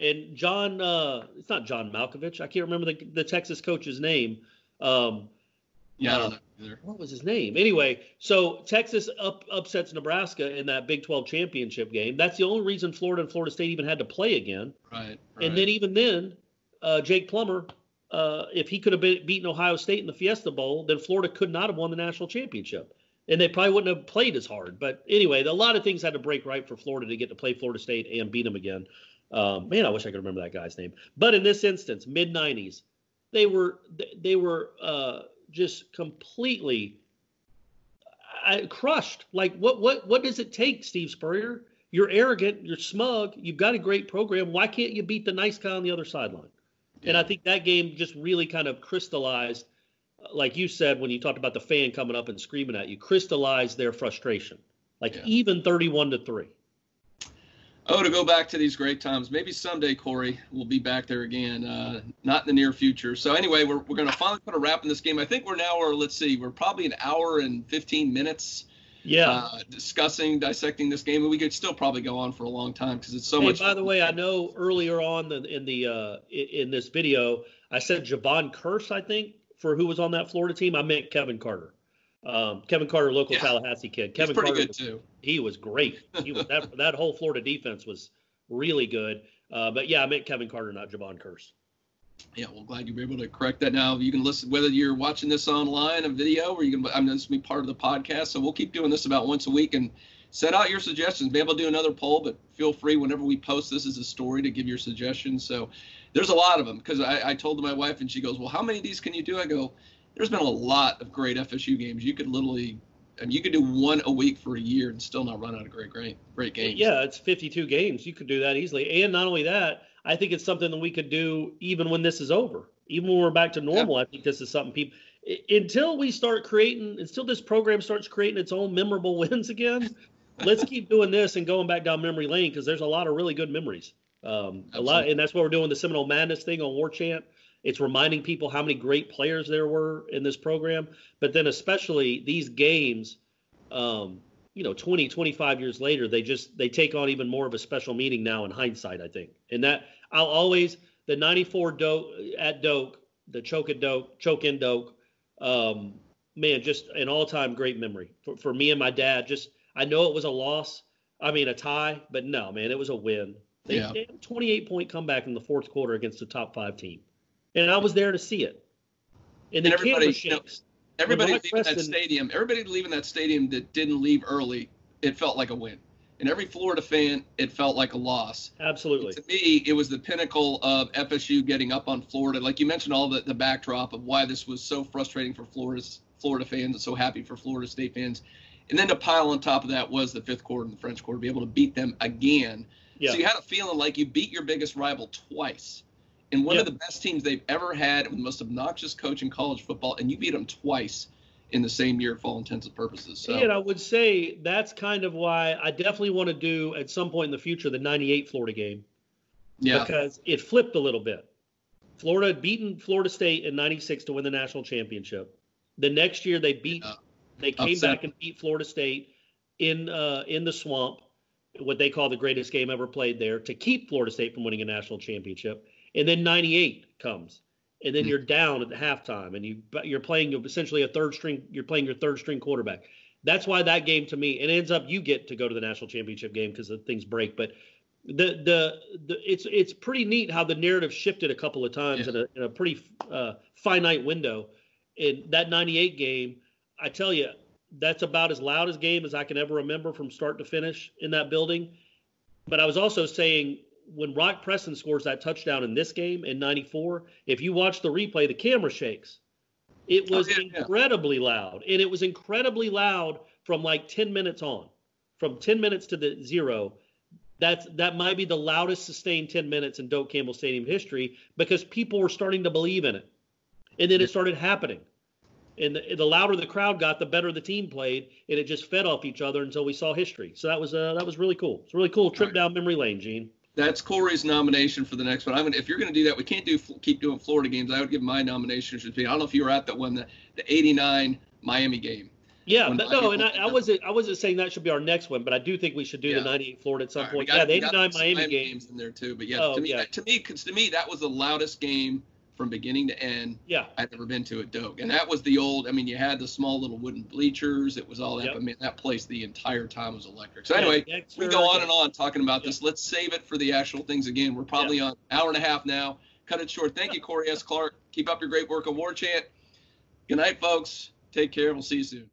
And John uh it's not John Malkovich. I can't remember the the Texas coach's name. Um yeah, uh, What was his name? Anyway, so Texas up, upsets Nebraska in that Big 12 championship game. That's the only reason Florida and Florida State even had to play again. Right. right. And then even then, uh, Jake Plummer uh, if he could have beaten Ohio State in the Fiesta Bowl, then Florida could not have won the national championship. And they probably wouldn't have played as hard. But anyway, a lot of things had to break right for Florida to get to play Florida State and beat them again. Um, man, I wish I could remember that guy's name. But in this instance, mid 90s, they were they were uh, just completely crushed. Like what what what does it take, Steve Spurrier? You're arrogant, you're smug, you've got a great program. Why can't you beat the nice guy on the other sideline? And I think that game just really kind of crystallized, like you said when you talked about the fan coming up and screaming at you, crystallized their frustration. Like yeah. even 31 to 3. Oh, to go back to these great times. Maybe someday, Corey, we'll be back there again. Uh, not in the near future. So anyway, we're, we're going to finally put a wrap in this game. I think we're now, or let's see, we're probably an hour and 15 minutes yeah. uh, discussing dissecting this game and we could still probably go on for a long time because it's so hey, much by fun. the way i know earlier on the, in the uh, in this video i said Jevon Kearse, i think for who was on that florida team. I meant kevin carter. Um, kevin carter local yeah. tallahassee kid. Kevin He's pretty carter good too. he was great. He was that [laughs] that whole florida defense was really good. Uh, but yeah i meant kevin carter not Jevon Kearse yeah, well, glad you were able to correct that. Now you can listen whether you're watching this online, a video, or you can. I'm going to be part of the podcast, so we'll keep doing this about once a week and set out your suggestions. Maybe I'll do another poll, but feel free whenever we post this as a story to give your suggestions. So there's a lot of them because I, I told my wife and she goes, "Well, how many of these can you do?" I go, "There's been a lot of great FSU games. You could literally." I mean, you could do one a week for a year and still not run out of great, great, great games. Yeah, it's 52 games. You could do that easily. And not only that, I think it's something that we could do even when this is over. Even when we're back to normal, yeah. I think this is something people until we start creating until this program starts creating its own memorable [laughs] wins again. let's keep doing this and going back down memory lane because there's a lot of really good memories. Um, a lot, and that's what we're doing the Seminole Madness thing on Warchant. It's reminding people how many great players there were in this program, but then especially these games. Um, you know 20 25 years later they just they take on even more of a special meaning now in hindsight i think and that i'll always the 94 doak at doak the choke at doak choke in doak um, man just an all-time great memory for, for me and my dad. Just i know it was a loss i mean a tie but no man it was a win. They, yeah. they 28 point comeback in the fourth quarter against the top five team. And i was there to see it. And the and camera shakes Everybody leaving that stadium, everybody leaving that stadium that didn't leave early, it felt like a win. And every Florida fan, it felt like a loss. Absolutely. And to me, it was the pinnacle of FSU getting up on Florida. Like you mentioned, all the, the backdrop of why this was so frustrating for Florida's Florida fans and so happy for Florida State fans. And then to pile on top of that was the fifth quarter and the French quarter, be able to beat them again. Yeah. So you had a feeling like you beat your biggest rival twice and one of the best teams they've ever had, with the most obnoxious coach in college football, and you beat them twice. In the same year for all intents and purposes. So. And I would say that's kind of why I definitely want to do at some point in the future the 98 Florida game. Yeah. Because it flipped a little bit. Florida had beaten Florida State in 96 to win the national championship. The next year they beat yeah. they came Upset. back and beat Florida State in uh, in the swamp, what they call the greatest game ever played there to keep Florida State from winning a national championship. And then 98 comes and then you're down at the halftime, and you you're playing essentially a third string. You're playing your third string quarterback. That's why that game to me it ends up you get to go to the national championship game because the things break. But the, the the it's it's pretty neat how the narrative shifted a couple of times yeah. in, a, in a pretty uh, finite window. In that '98 game, I tell you, that's about as loud as game as I can ever remember from start to finish in that building. But I was also saying when Rock Preston scores that touchdown in this game in 94, if you watch the replay, the camera shakes. It oh, was oh, yeah, incredibly yeah. loud. And it was incredibly loud from like 10 minutes on. From 10 minutes to the zero, that's that might be the loudest sustained 10 minutes in Doak Campbell Stadium history because people were starting to believe in it. And then it started happening. And the, the louder the crowd got, the better the team played, and it just fed off each other until we saw history. So that was uh, that was really cool. It's a really cool trip down memory lane, Gene that's Corey's nomination for the next one. I'm gonna, if you're going to do that, we can't do keep doing Florida games. I would give my nomination to be. I don't know if you were at that one, the, the '89 Miami game. Yeah, but no, and I, I, wasn't I wasn't saying that should be our next one, but I do think we should do yeah. the '98 Florida at some right, point. Got, yeah, the '89 Miami, Miami game. games in there too. But yeah, oh, to me, yeah. to me, to me, that was the loudest game from beginning to end. Yeah. I've never been to at Doak. And that was the old, I mean, you had the small little wooden bleachers. It was all that. Yep. I mean, that place the entire time was electric. So anyway, yeah, we go on and on talking about this. Let's save it for the actual things again. We're probably on hour and a half now. Cut it short. Thank you, Corey S. Clark. Keep up your great work on Warchant. Good night, folks. Take care. We'll see you soon.